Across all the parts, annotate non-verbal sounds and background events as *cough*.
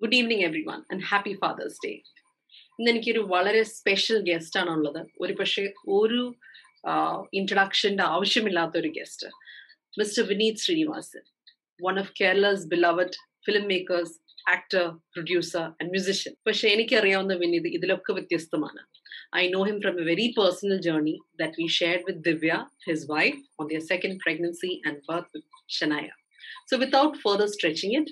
Good evening everyone and happy father's day ഇന്ന് എനിക്കൊരു വളരെ സ്പെഷ്യൽ ഗസ്റ്റ് ആണുള്ളത്. ഒരു പക്ഷേ ഒരു ഇൻട്രഡക്ഷന്റെ ആവശ്യമില്ലാത്ത ഒരു guest mister Vineeth Sreenivasan one of Kerala's beloved film makers actor producer and musician പക്ഷെ എനിക്കറിയാവുന്ന വിനീത് ഇതിലൊക്കെ വ്യത്യസ്തമാണ്. I know him from a very personal journey that we shared with Divya his wife on their second pregnancy and birth with Shanaya so without further stretching it,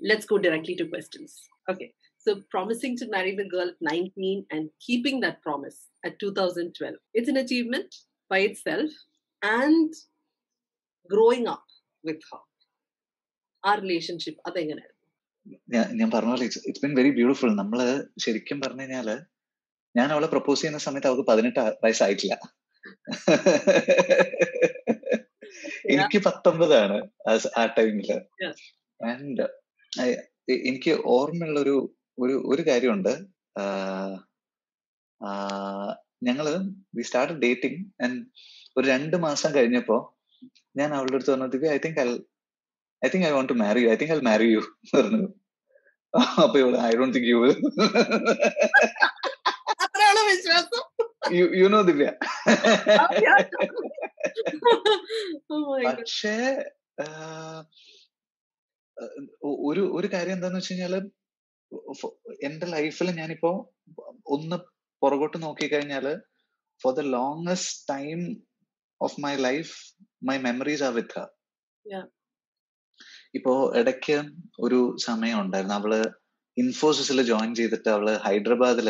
let's go directly to questions. Okay. So, promising to marry the girl at 19 and keeping that promise at 2012, it's an achievement by itself. And growing up with her, our relationship, അതെങ്ങനെയായിരുന്നു ഞാൻ പറഞ്ഞ പോലെ it's been very beautiful നമ്മൾ ശരിക്കും പറഞ്ഞു കഴിഞ്ഞാൽ ഞാൻ അവളെ പ്രപ്പോസ് ചെയ്യുന്ന സമയത്ത് അവൾക്ക് പതിനെട്ട് വയസ്സായിട്ടില്ല എനിക്ക് പത്തൊമ്പതാണ് ആ ടൈമിൽ ആൻഡ് എനിക്ക് ഓർമ്മയുള്ള ഒരു ഒരു ഒരു കാര്യമുണ്ട് ഞങ്ങൾ വി സ്റ്റാർട്ട് ഡേറ്റിംഗ് ആൻഡ് ഒരു രണ്ട് മാസം കഴിഞ്ഞപ്പോ ഞാൻ അവളുടെ അടുത്ത് പറഞ്ഞു Divya I think I I think I want to marry you I think I marry you പറഞ്ഞു. അപ്പൊ ഇവിടെ ഐ ഡോണ്ട് തിങ്ക് യു വിശ്വാസം. You know Divya. *laughs* പക്ഷേ ഒരു ഒരു കാര്യം എന്താന്ന് വെച്ച് കഴിഞ്ഞാൽ എന്റെ ലൈഫിൽ ഞാനിപ്പോ ഒന്ന് പുറകോട്ട് നോക്കിക്കഴിഞ്ഞാൽ for the longest time of my life my memories are with ഇപ്പോ ഇടയ്ക്ക് ഒരു സമയം ഉണ്ടായിരുന്നു. അവൾ ഇൻഫോസിസിൽ ജോയിൻ ചെയ്തിട്ട് അവൾ ഹൈദരാബാദിൽ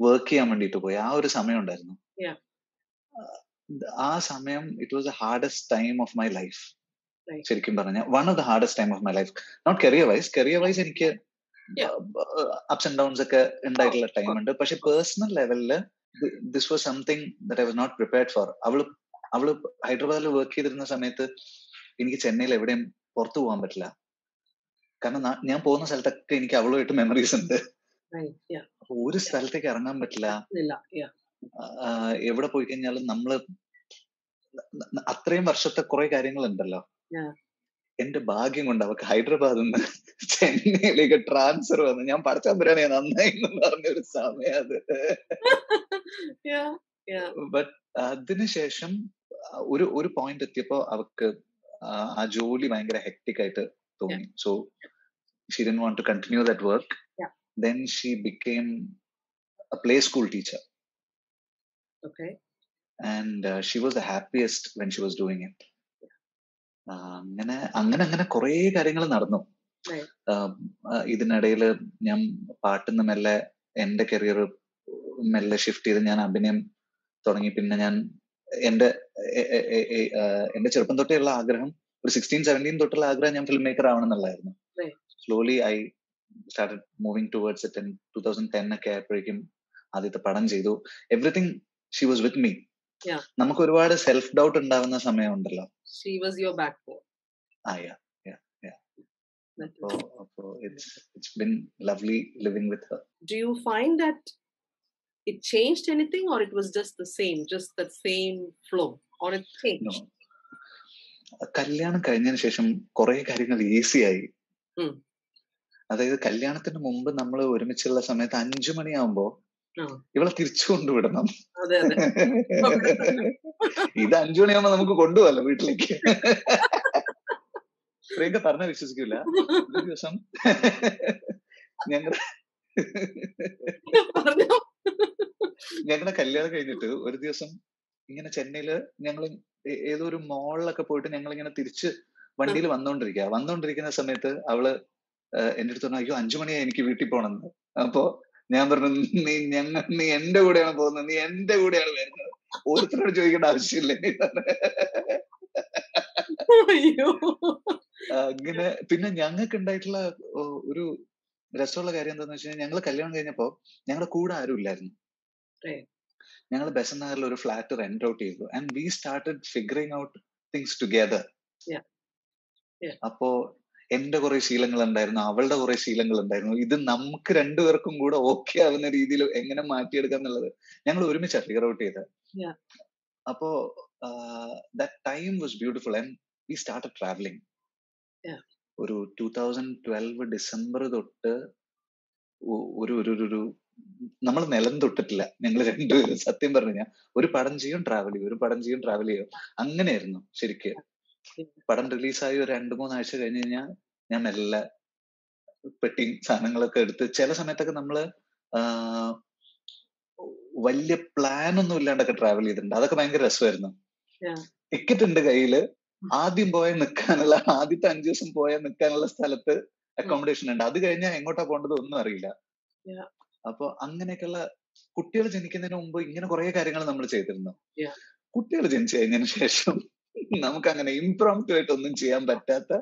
വർക്ക് ചെയ്യാൻ വേണ്ടിട്ട് പോയി. ആ ഒരു സമയം ഉണ്ടായിരുന്നു. ആ സമയം it was the hardest time of my life ശരിക്കും പറഞ്ഞ one of the hardest time of my life not career wise career wise എനിക്ക് അപ്സ് ആൻഡ് ഡൗൺസ് ഒക്കെ ഉണ്ടായിട്ടുള്ള ടൈം ഉണ്ട്. പക്ഷെ പേഴ്സണൽ ലെവലിൽ this was something that I was not prepared for അവൾ അവൾ ഹൈദരാബാദിൽ വർക്ക് ചെയ്തിരുന്ന സമയത്ത് എനിക്ക് ചെന്നൈയിൽ എവിടെയും പുറത്തു പോകാൻ പറ്റില്ല. കാരണം ഞാൻ പോകുന്ന സ്ഥലത്തൊക്കെ എനിക്ക് അവളുമായിട്ട് മെമ്മറീസ് ഉണ്ട്. ഒരു സ്ഥലത്തേക്ക് ഇറങ്ങാൻ പറ്റില്ല. എവിടെ പോയി കഴിഞ്ഞാലും നമ്മൾ അത്രയും വർഷത്തെ കുറെ കാര്യങ്ങളുണ്ടല്ലോ. എന്റെ ഭാഗ്യം കൊണ്ട് അവക്ക് ഹൈദരാബാദിൽ നിന്ന് ചെന്നൈയിലേക്ക് ട്രാൻസ്ഫർ വന്നു. ഞാൻ പഠിച്ചാൻ പറയണേ നന്നായി എന്ന് പറഞ്ഞ ഒരു സമയം അത്. *laughs* ബട്ട് അതിനുശേഷം ഒരു ഒരു പോയിന്റ് എത്തിയപ്പോ അവക്ക് ആ ജോലി ഭയങ്കര ഹെക്ടിക് ആയിട്ട് തോന്നി. So she didn't want to continue that work a play school teacher. Okay. And uh, she was the happiest when she was doing it. അങ്ങനെ അങ്ങനെ അങ്ങനെ കുറെ കാര്യങ്ങൾ നടന്നു. ഇതിനിടയിൽ ഞാൻ പാട്ടിന്ന് മെല്ലെ എന്റെ കരിയർ മെല്ലെ ഷിഫ്റ്റ് ചെയ്ത് ഞാൻ അഭിനയം തുടങ്ങി. പിന്നെ ഞാൻ എന്റെ എന്റെ ചെറുപ്പം തൊട്ടേയുള്ള ആഗ്രഹം ഒരു സിക്സ്റ്റീൻ സെവന്റീൻ തൊട്ടുള്ള ആഗ്രഹം ഞാൻ ഫിലിം മേക്കർ ആവണം എന്നുള്ളതായിരുന്നു slowly I started moving towards it two thousand ten ഒക്കെ ആയപ്പോഴേക്കും ആദ്യത്തെ പടം ചെയ്തു. Everything she was with me നമുക്ക് ഒരുപാട് സെൽഫ് ഡൗട്ട് ഉണ്ടാവുന്ന സമയമുണ്ടല്ലോ അപ്പോ it's it's been lovely living with her do you find that it changed anything or it was just the same just the same flow or it changed no. കല്യാണം കഴിഞ്ഞതിന് ശേഷം കുറെ കാര്യങ്ങൾ ഈസി ആയി അതായത് കല്യാണത്തിന് മുമ്പ് നമ്മൾ ഒരുമിച്ചുള്ള സമയത്ത് അഞ്ചു മണിയാവുമ്പോ ഇവളെ തിരിച്ചു കൊണ്ടുവിടണം. ഇത് അഞ്ചു മണിയാവുമ്പോ നമുക്ക് കൊണ്ടുപോകല്ലോ വീട്ടിലേക്ക്. പ്രിയങ്ക പറഞ്ഞ വിശ്വസിക്കില്ല ഒരു ദിവസം ഞങ്ങളുടെ ഞങ്ങളുടെ കല്യാണം കഴിഞ്ഞിട്ട് ഒരു ദിവസം ഇങ്ങനെ ചെന്നൈയിൽ ഞങ്ങൾ ഏതോ ഒരു മോളിലൊക്കെ പോയിട്ട് ഞങ്ങൾ ഇങ്ങനെ തിരിച്ച് വണ്ടിയിൽ വന്നോണ്ടിരിക്കുക വന്നോണ്ടിരിക്കുന്ന സമയത്ത് അവൾ എന്റെ അടുത്ത് പറഞ്ഞു അയ്യോ അഞ്ചു മണിയായി എനിക്ക് വീട്ടിൽ പോണെന്ന്. അപ്പോ ഞാൻ പറഞ്ഞു നീ ഞങ്ങൾ നീ എന്റെ കൂടെയാണ് പോകുന്നത്. നീ എന്റെ കൂടെയാണ് വരുന്നത്. ഓരോരുത്തരോട് ചോദിക്കേണ്ട ആവശ്യമില്ല. അങ്ങനെ പിന്നെ ഞങ്ങൾക്ക് ഉണ്ടായിട്ടുള്ള ഒരു രസമുള്ള കാര്യം എന്താന്ന് വെച്ച് കഴിഞ്ഞാൽ ഞങ്ങൾ കല്യാണം കഴിഞ്ഞപ്പോ ഞങ്ങളുടെ കൂടെ ആരും ഇല്ലായിരുന്നു. ഞങ്ങൾ ബെസൻ നഗറിൽ ഒരു ഫ്ലാറ്റ് റെന്റ് ഔട്ട് ചെയ്തു. And we started figuring out things together അപ്പോ എന്റെ കുറെ ശീലങ്ങൾ ഉണ്ടായിരുന്നു അവളുടെ കുറെ ശീലങ്ങൾ ഉണ്ടായിരുന്നു ഇത് നമുക്ക് രണ്ടുപേർക്കും കൂടെ ഓക്കെ ആവുന്ന രീതിയിൽ എങ്ങനെ മാറ്റിയെടുക്കാം എന്നുള്ളത് ഞങ്ങൾ ഒരുമിച്ച് ഫിഗർ ഔട്ട് ചെയ്തത് അപ്പോ that time was beautiful and we start travelling ഒരു ടൂ തൗസൻഡ് ട്വൽവ് ഡിസംബർ തൊട്ട് ഒരു ഒരു ഒരു നമ്മൾ നിലം തൊട്ടിട്ടില്ല. ഞങ്ങൾ രണ്ടുപേരും സത്യം പറഞ്ഞു കഴിഞ്ഞാൽ ഒരു പടം ചെയ്യും ട്രാവൽ ചെയ്യും ഒരു പടം ചെയ്യും ട്രാവൽ ചെയ്യും. അങ്ങനെയായിരുന്നു ശരിക്കും. പടം റിലീസായി ഒരു രണ്ടു മൂന്നാഴ്ച കഴിഞ്ഞ് കഴിഞ്ഞാൽ ഞാൻ മെല്ലെ പെട്ടി സാധനങ്ങളൊക്കെ എടുത്ത് ചില സമയത്തൊക്കെ നമ്മൾ വലിയ പ്ലാൻ ഒന്നും ഇല്ലാണ്ടൊക്കെ ട്രാവൽ ചെയ്തിട്ടുണ്ട്. അതൊക്കെ ഭയങ്കര രസമായിരുന്നു. ടിക്കറ്റ് ഉണ്ട് കയ്യിൽ. ആദ്യം പോയ നിൽക്കാനുള്ള ആദ്യത്തെ അഞ്ചു ദിവസം പോയ നിൽക്കാനുള്ള സ്ഥലത്ത് അക്കോമഡേഷൻ ഉണ്ട്. അത് കഴിഞ്ഞാൽ എങ്ങോട്ടാ പോകേണ്ടത് ഒന്നും അറിയില്ല. അപ്പൊ അങ്ങനെയൊക്കെയുള്ള കുട്ടികൾ ജനിക്കുന്നതിന് മുമ്പ് ഇങ്ങനെ കുറെ കാര്യങ്ങൾ നമ്മൾ ചെയ്തിരുന്നു. കുട്ടികൾ ജനിച്ചു കഴിഞ്ഞതിന് ശേഷം നമുക്ക് അങ്ങനെ ഇംപ്രോംപ്റ്റു ആയിട്ട് ഒന്നും ചെയ്യാൻ പറ്റാത്ത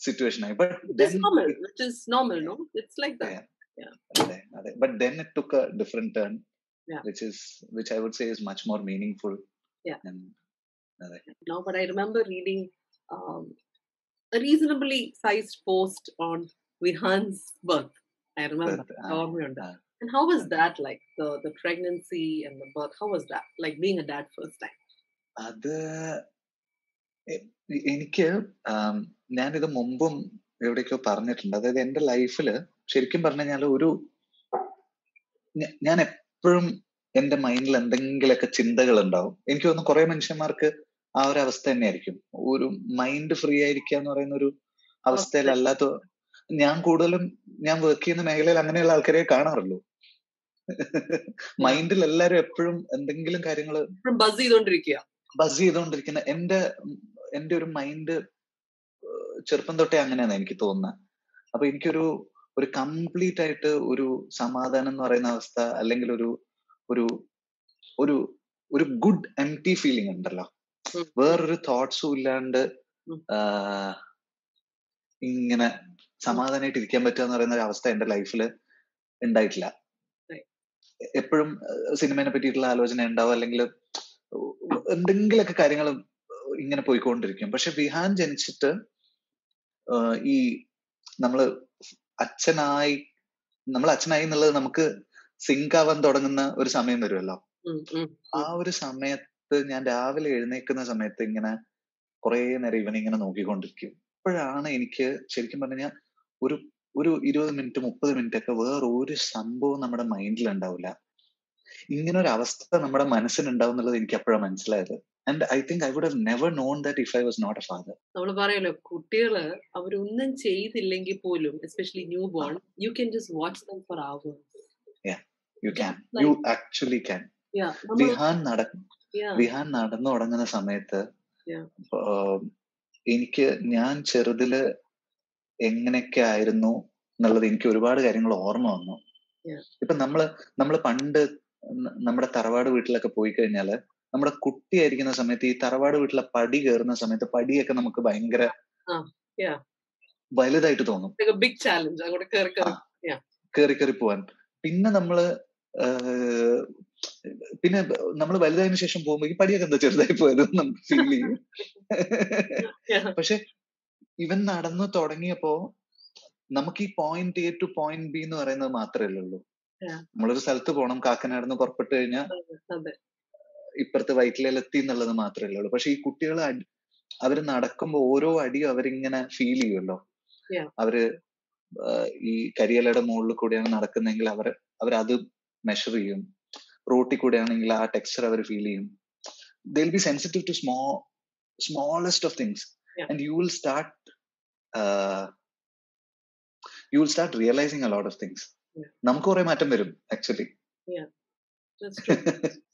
situation. But this is normal, which is normal, no? It's like that. Yeah. yeah. But then it took a different turn, yeah. which is which I would say is much more meaningful. Yeah. And, now, but I remember reading um, a reasonably sized post on Vihan's birth. I remember. But, uh, ah, ah, and how was ah. that like the the pregnancy and the birth? How was that like being a dad first time? അത് എനിക്ക് ഞാനിത് മുമ്പും എവിടേക്കോ പറഞ്ഞിട്ടുണ്ട്. അതായത് എന്റെ ലൈഫിൽ ശരിക്കും പറഞ്ഞു കഴിഞ്ഞാൽ ഒരു ഞാൻ എപ്പോഴും എന്റെ മൈൻഡിൽ എന്തെങ്കിലുമൊക്കെ ചിന്തകൾ ഉണ്ടാവും എനിക്ക് തോന്നുന്നു കുറെ മനുഷ്യന്മാർക്ക് ആ ഒരു അവസ്ഥ തന്നെയായിരിക്കും. ഒരു മൈൻഡ് ഫ്രീ ആയിരിക്കുക എന്ന് പറയുന്ന ഒരു അവസ്ഥയിലല്ലാത്ത ഞാൻ കൂടുതലും ഞാൻ വർക്ക് ചെയ്യുന്ന മേഖലയിൽ അങ്ങനെയുള്ള ആൾക്കാരെ കാണാറുള്ളൂ. മൈൻഡിൽ എല്ലാരും എപ്പോഴും എന്തെങ്കിലും കാര്യങ്ങൾ ബസ് ചെയ്തോണ്ടിരിക്കുക. ബസ് ചെയ്തോണ്ടിരിക്കുന്ന എന്റെ എന്റെ ഒരു മൈൻഡ് ചെറുപ്പം തൊട്ടേ അങ്ങനെയാണ് എനിക്ക് തോന്നുന്നത് അപ്പൊ എനിക്കൊരു ഒരു കംപ്ലീറ്റ് ആയിട്ട് ഒരു സമാധാനം എന്ന് പറയുന്ന അവസ്ഥ അല്ലെങ്കിൽ ഒരു ഒരു ഒരു ഒരു ഗുഡ് എം ടി ഫീലിംഗ് ഉണ്ടല്ലോ. വേറൊരു തോട്ട്സും ഇല്ലാണ്ട് ഇങ്ങനെ സമാധാനമായിട്ട് ഇരിക്കാൻ പറ്റുക എന്ന് പറയുന്ന ഒരു അവസ്ഥ എന്റെ ലൈഫിൽ ഉണ്ടായിട്ടില്ല. എപ്പോഴും സിനിമയെ പറ്റിയിട്ടുള്ള ആലോചന ഉണ്ടാവും അല്ലെങ്കിൽ എന്തെങ്കിലുമൊക്കെ കാര്യങ്ങൾ ഇങ്ങനെ പോയിക്കൊണ്ടിരിക്കും. പക്ഷെ വിഹാൻ ജനിച്ചിട്ട് ഈ നമ്മൾ അച്ഛനായി നമ്മൾ അച്ഛനായി എന്നുള്ളത് നമുക്ക് സിങ്ക് ആവാൻ തുടങ്ങുന്ന ഒരു സമയം വരുമല്ലോ. ആ ഒരു സമയത്ത് ഞാൻ രാവിലെ എഴുന്നേക്കുന്ന സമയത്ത് ഇങ്ങനെ കുറെ നേരം ഇവനെ ഇങ്ങനെ നോക്കിക്കൊണ്ടിരിക്കും. അപ്പോഴാണ് എനിക്ക് ശരിക്കും പറഞ്ഞാൽ ഒരു ഒരു ഇരുപത് മിനിറ്റ് മുപ്പത് മിനിറ്റ് ഒക്കെ വേറെ ഒരു സംഭവം നമ്മുടെ മൈൻഡിൽ ഉണ്ടാവില്ല. ഇങ്ങനെ ഒരു അവസ്ഥ നമ്മുടെ മനസ്സിനുണ്ടാവും എന്നുള്ളത് എനിക്ക് അപ്പോഴാണ് മനസ്സിലായത്. And I think I would have never known that if I was not a father നമ്മൾ പറയല്ലോ കുട്ടികൾ അവരൊന്നും ചെയ്തില്ലെങ്കിൽ പോലും especially new born you can just watch them for hours you can you actually can Vihaan നടക്കും വിഹാൻ നടന്നു തുടങ്ങുന്ന സമയത്ത് എനിക്ക് ഞാൻ ചെറുതിൽ എങ്ങനെയൊക്കെ ആയിരുന്നു എന്നുള്ളത് എനിക്ക് ഒരുപാട് കാര്യങ്ങൾ ഓർമ്മ വന്നു. ഇപ്പൊ നമ്മൾ നമ്മൾ പണ്ട് നമ്മുടെ തറവാട് വീട്ടിലൊക്കെ പോയി കഴിഞ്ഞാൽ നമ്മുടെ കുട്ടിയായിരിക്കുന്ന സമയത്ത് ഈ തറവാട് വീട്ടിലെ പടി കയറുന്ന സമയത്ത് പടിയൊക്കെ നമുക്ക് ഭയങ്കര വലുതായിട്ട് തോന്നും. ബിഗ് ചാലഞ്ച് കയറി കയറി പോവാൻ. പിന്നെ നമ്മൾ പിന്നെ നമ്മൾ വലുതായതിനു ശേഷം പോകുമ്പോ ഈ പടിയൊക്കെ എന്താ ചെറുതായി പോയത് നമുക്ക് ഫീൽ ചെയ്യും. പക്ഷെ ഇവൻ നടന്നു തുടങ്ങിയപ്പോ നമുക്ക് ഈ point A to point B എന്ന് പറയുന്നത് മാത്രമേ ഉള്ളൂ. നമ്മളൊരു സ്ഥലത്ത് പോകണം കാക്കനാടുന്ന് പുറപ്പെട്ടു കഴിഞ്ഞാൽ ഇപ്പുറത്തെ വയറ്റിലെത്തി എന്നുള്ളത് മാത്രമേ ഉള്ളൂ. പക്ഷെ ഈ കുട്ടികൾ അവർ നടക്കുമ്പോൾ ഓരോ അടിയും അവരിങ്ങനെ ഫീൽ ചെയ്യുമല്ലോ. അവർ ഈ കരിയലയുടെ മുകളിൽ കൂടെയാണ് നടക്കുന്നതെങ്കിൽ അവർ അവരത് മെഷർ ചെയ്യും. റോട്ടിൽ കൂടെയാണെങ്കിൽ ആ ടെക്സ്ചർ അവർ ഫീൽ ചെയ്യും. They will be sensitive to smo smallest of things and you will start you will start realizing a lot of things നമുക്ക് കുറെ മാറ്റം വരും actually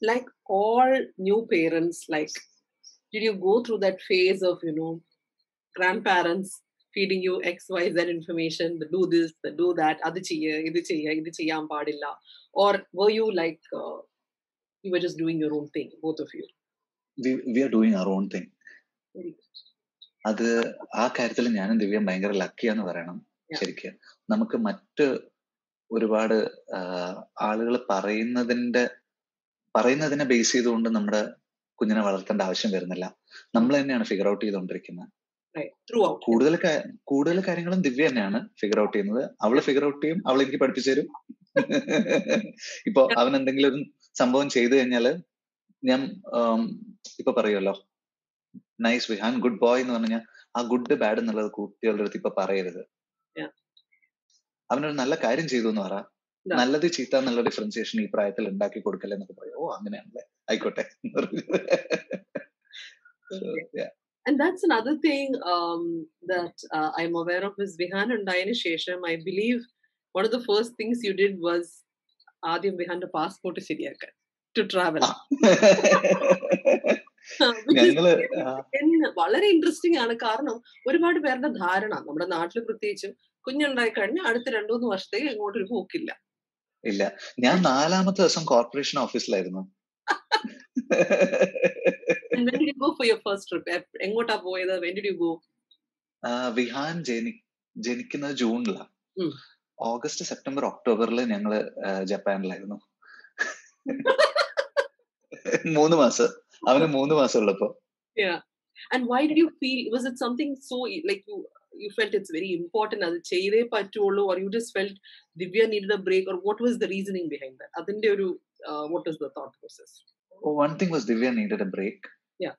like all new parents like did you go through that phase of you know grandparents feeding you x y z information the do this the do that adu idu idu or were you like uh, you were just doing your own thing both of you we, we are doing our own thing അത് ആ കാര്യത്തിൽ ഞാനും ദിവ്യം ഭയങ്കര ലക്കിയാന്ന് പറയണം ശരിക്കും നമുക്ക് മറ്റ് ഒരുപാട് ആളുകൾ പറയുന്നതിന്റെ പറയുന്നതിനെ ബേസ് ചെയ്തുകൊണ്ട് നമ്മുടെ കുഞ്ഞിനെ വളർത്തേണ്ട ആവശ്യം വരുന്നില്ല. നമ്മൾ തന്നെയാണ് ഫിഗർ ഔട്ട് ചെയ്തുകൊണ്ടിരിക്കുന്നത്. കൂടുതൽ കൂടുതൽ കാര്യങ്ങളും ദിവ്യ തന്നെയാണ് ഫിഗർ ഔട്ട് ചെയ്യുന്നത്. അവൾ ഫിഗർ ഔട്ട് ചെയ്യും അവൾ എനിക്ക് പഠിപ്പിച്ചു തരും. *laughs* ഇപ്പൊ അവൻ എന്തെങ്കിലും ഒരു സംഭവം ചെയ്തു കഴിഞ്ഞാൽ ഞാൻ ഇപ്പൊ പറയുമല്ലോ നൈസ് വിഹാൻ ഗുഡ് ബോയ് എന്ന് പറഞ്ഞാൽ ആ ഗുഡ് ബാഡ് എന്നുള്ളത് കുട്ടികളുടെ അടുത്ത് ഇപ്പൊ പറയരുത്. അവനൊരു നല്ല കാര്യം ചെയ്തു എന്ന് പറ. നല്ലത് ചീത്ത എന്നുള്ള ഡിഫറൻസിയേഷൻ ഈ പ്രായത്തിൽ ഉണ്ടാക്കി കൊടുക്കല്ലേ എന്നൊക്കെ പറയും. ഓ അങ്ങനെയാണല്ലേ. ആയിക്കോട്ടെ. *laughs* And that's another thing um, that uh, I'm aware of is Vihan and Diane Shesham. I believe one of the first things you did was ആദ്യം വിഹാന്റെ പാസ്പോർട്ട് ശരിയാക്കാൻ ടു ട്രാവൽ *laughs* വളരെ ഇൻട്രസ്റ്റിംഗ് ആണ്. കാരണം ഒരുപാട് പേരുടെ ധാരണ നമ്മുടെ നാട്ടിൽ പ്രത്യേകിച്ചും കുഞ്ഞുണ്ടായി കഴിഞ്ഞാൽ അടുത്ത രണ്ടു മൂന്ന് വർഷത്തേക്ക് എങ്ങോട്ടൊരു പോക്കില്ല. ഇല്ല. ഞാൻ നാലാമത്തെ ദിവസം കോർപ്പറേഷൻ ഓഫീസിലായിരുന്നു എങ്ങോട്ടാ പോയത്? വിഹാൻ ജനി ജനിക്കുന്നത് ജൂണിലാണ് ഓഗസ്റ്റ് സെപ്റ്റംബർ ഒക്ടോബറിൽ ഞങ്ങൾ ജപ്പാനിലായിരുന്നു. മൂന്ന് മാസം. അവന് മൂന്ന് മാസം ഉള്ളപ്പോ And why did you feel? Was it something so like you you felt it's very important അത് ചെയ്തേ പറ്റുള്ളൂ or you just felt Divya needed a break or what was the reasoning behind that? അതിന്റെ ഒരു what is the thought process? One thing was Divya needed a break. Yeah.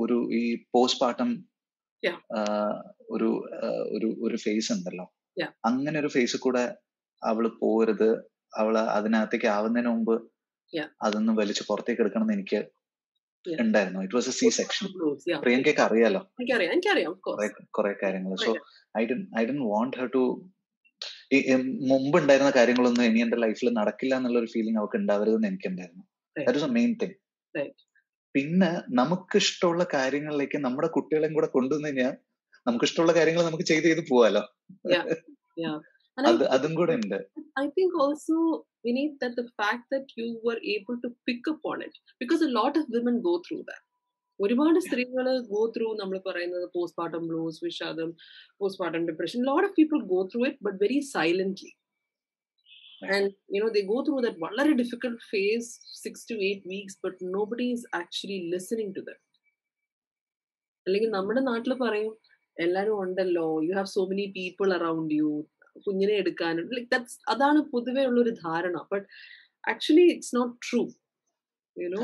ഒരു ഈ postmortem ഒരു ഒരു ഒരു ഫേസ് ഉണ്ടല്ലോ അങ്ങനെ ഒരു ഫേസ് കൂടെ അവൾ പോരുത് അവൾ അതിനകത്തേക്ക് ആവുന്നതിന് മുമ്പ് അതൊന്നും വലിച്ചു പുറത്തേക്ക് എടുക്കണം എന്ന് എനിക്ക് ഉണ്ടായിരുന്നു. It was a C section പ്രിയങ്കയ്ക്ക് അറിയാലോ? കുറെ കാര്യങ്ങൾ. So I did I did want her to മുമ്പ് ഉണ്ടായിരുന്ന കാര്യങ്ങളൊന്നും ഇനി എന്റെ ലൈഫിൽ നടക്കില്ല എന്നുള്ള ഒരു ഫീലിംഗ് അവർക്ക് ഉണ്ടാവരുതെന്ന് എനിക്കുണ്ടായിരുന്നു. That is a main thing പിന്നെ നമുക്ക് ഇഷ്ടമുള്ള കാര്യങ്ങളിലേക്ക് നമ്മുടെ കുട്ടികളെയും കൂടെ കൊണ്ടുവന്നു കഴിഞ്ഞാൽ നമുക്ക് ഇഷ്ടമുള്ള കാര്യങ്ങൾ നമുക്ക് ചെയ്ത് ചെയ്ത് പോവാലോ? അതും കൂടെ ഉണ്ട്. I think also we need that the fact that you were able to pick up on it because a lot of women go through that. ഒരുപാട് സ്ത്രീകൾ ഗോ ത്രൂ നമ്മൾ പറയുന്നത് പോസ്റ്റ്മോർട്ടം ബ്ലൂസ് വിഷാദം postpartum depression lot of people go through it but very silently and you know they go through that വളരെ difficult phase six to eight weeks but nobody is actually listening to that അല്ലെങ്കിൽ നമ്മുടെ നാട്ടിൽ പറയും എല്ലാവരും ഉണ്ടല്ലോ you have so many people around you കുഞ്ഞിനെ എടുക്കാനും like that's അതാണ് പൊതുവേ ഉള്ള ഒരു ധാരണ but actually it's not true you know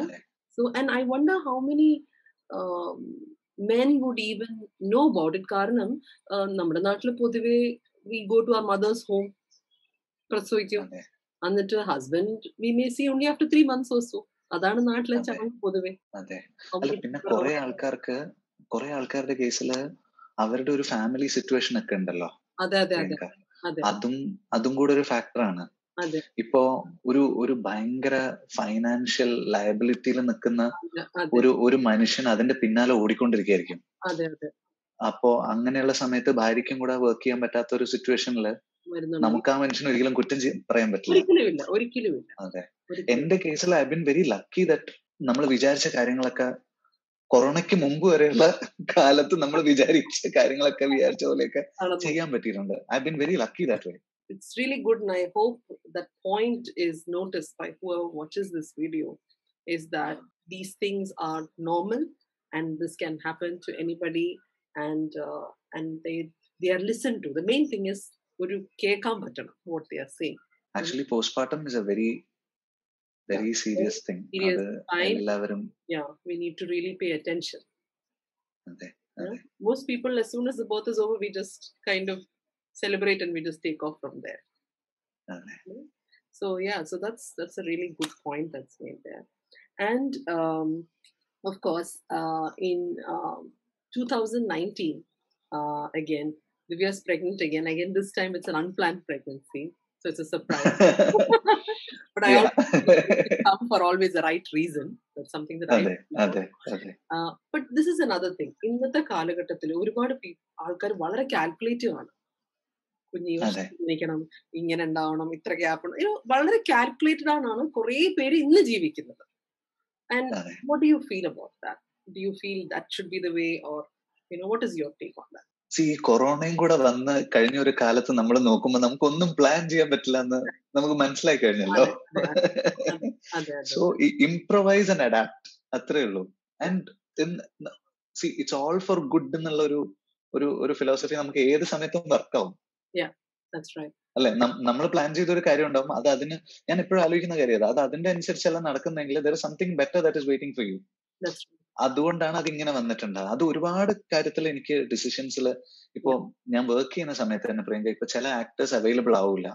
so and I wonder how many men would even know about it കാരണം നമ്മുടെ നാട്ടിൽ പൊതുവേ we go to our mothers home പ്രസവിക്കും. എന്നിട്ട് husband we may see only after three months also അതാണ് നാട്ടിലെ ചടങ്ങ് പൊതുവെ. പിന്നെ കുറെ ആൾക്കാർക്ക് കുറെ ആൾക്കാരുടെ കേസിൽ അവരുടെ ഒരു ഫാമിലി സിറ്റുവേഷൻ ഒക്കെ ഉണ്ടല്ലോ. അതെ അതെ അതെ. അതും. അതും കൂടെ ഒരു ഫാക്ടറാണ് ഇപ്പോ ഒരു ഒരു ഭയങ്കര ഫൈനാൻഷ്യൽ ലയബിലിറ്റിയിൽ നിൽക്കുന്ന ഒരു ഒരു മനുഷ്യൻ അതിന്റെ പിന്നാലെ ഓടിക്കൊണ്ടിരിക്കുകയായിരിക്കും. അപ്പോ അങ്ങനെയുള്ള സമയത്ത് ഭാര്യയ്ക്കും കൂടെ വർക്ക് ചെയ്യാൻ പറ്റാത്ത ഒരു സിറ്റുവേഷനിൽ നമുക്ക് ആ മനുഷ്യന് ഒരിക്കലും കുറ്റം പറയാൻ പറ്റില്ല. അതെ. എന്റെ കേസിൽ I been very lucky that നമ്മൾ വിചാരിച്ച കാര്യങ്ങളൊക്കെ കൊറോണയ്ക്ക് മുമ്പ് വരെയുള്ള കാലത്ത് നമ്മൾ വിചാരിച്ച കാര്യങ്ങളൊക്കെ വിചാരിച്ച പോലെയൊക്കെ ചെയ്യാൻ പറ്റിയിട്ടുണ്ട് I been very lucky that way it's really good and i hope that point is noticed by whoever watches this video is that these things are normal and this can happen to anybody and uh, and they they are listened to the main thing is ഒരു കേൾക്കാൻ പറ്റണം what they are saying actually postpartum is a very very serious thing എല്ലാവരും yeah we need to really pay attention അതെ most people as soon as the birth is over we just kind of celebrate and we just take off from there okay. so yeah so that's that's a really good point that's made there and um, of course uh, in um, 2019 uh, again Divya's pregnant again again this time it's an unplanned pregnancy So it's a surprise. *laughs* But i Yeah. also come for always the right reason. That's something that അതെ i അതെ അതെ. But this is another thing ഇന്നത്തെ കാലഘട്ടത്തിൽ ഒരുപാട് ആൾക്കാർ വളരെ calculative ആണ്. കുഞ്ഞി അതെ. ജനിക്കണം ഇങ്ങനെ ഉണ്ടാവണം ഇത്ര ഗ്യാപ്പ് വളരെ കാൽക്കുലേറ്റഡ് ആണ് കുറെ പേര് ഇന്ന് ജീവിക്കുന്നത്. And what do you feel about that do you feel that should be the way or you know what is your take on that ഈ കൊറോണയും കൂടെ വന്ന് കഴിഞ്ഞ ഒരു കാലത്ത് നമ്മൾ നോക്കുമ്പോൾ നമുക്കൊന്നും പ്ലാൻ ചെയ്യാൻ പറ്റില്ല എന്ന് നമുക്ക് മനസ്സിലായി കഴിഞ്ഞല്ലോ. സോ ഇംപ്രവൈസ് ആൻഡ് അഡാപ്റ്റ് അത്രേ ഉള്ളൂ. And see it's all for good എന്നുള്ള ഒരു ഒരു ഒരു ഫിലോസഫി നമുക്ക് ഏത് സമയത്തും വർക്കാവും അല്ലെ? നമ്മൾ പ്ലാൻ ചെയ്ത ഒരു കാര്യം ഉണ്ടാവും അത് അതിന് ഞാൻ എപ്പോഴും ആലോചിക്കുന്ന കാര്യം അത് അതിന്റെ അനുസരിച്ചല്ല നടക്കുന്നെങ്കിൽ there something better that is waiting for you അതുകൊണ്ടാണ് അതിങ്ങനെ വന്നിട്ടുണ്ട് അത് ഒരുപാട് കാര്യത്തിൽ എനിക്ക് ഡിസിഷൻസിൽ ഇപ്പോ ഞാൻ വർക്ക് ചെയ്യുന്ന സമയത്ത് തന്നെ പ്രിയങ്ക ഇപ്പൊ ചില ആക്ടേഴ്സ് അവൈലബിൾ ആവില്ല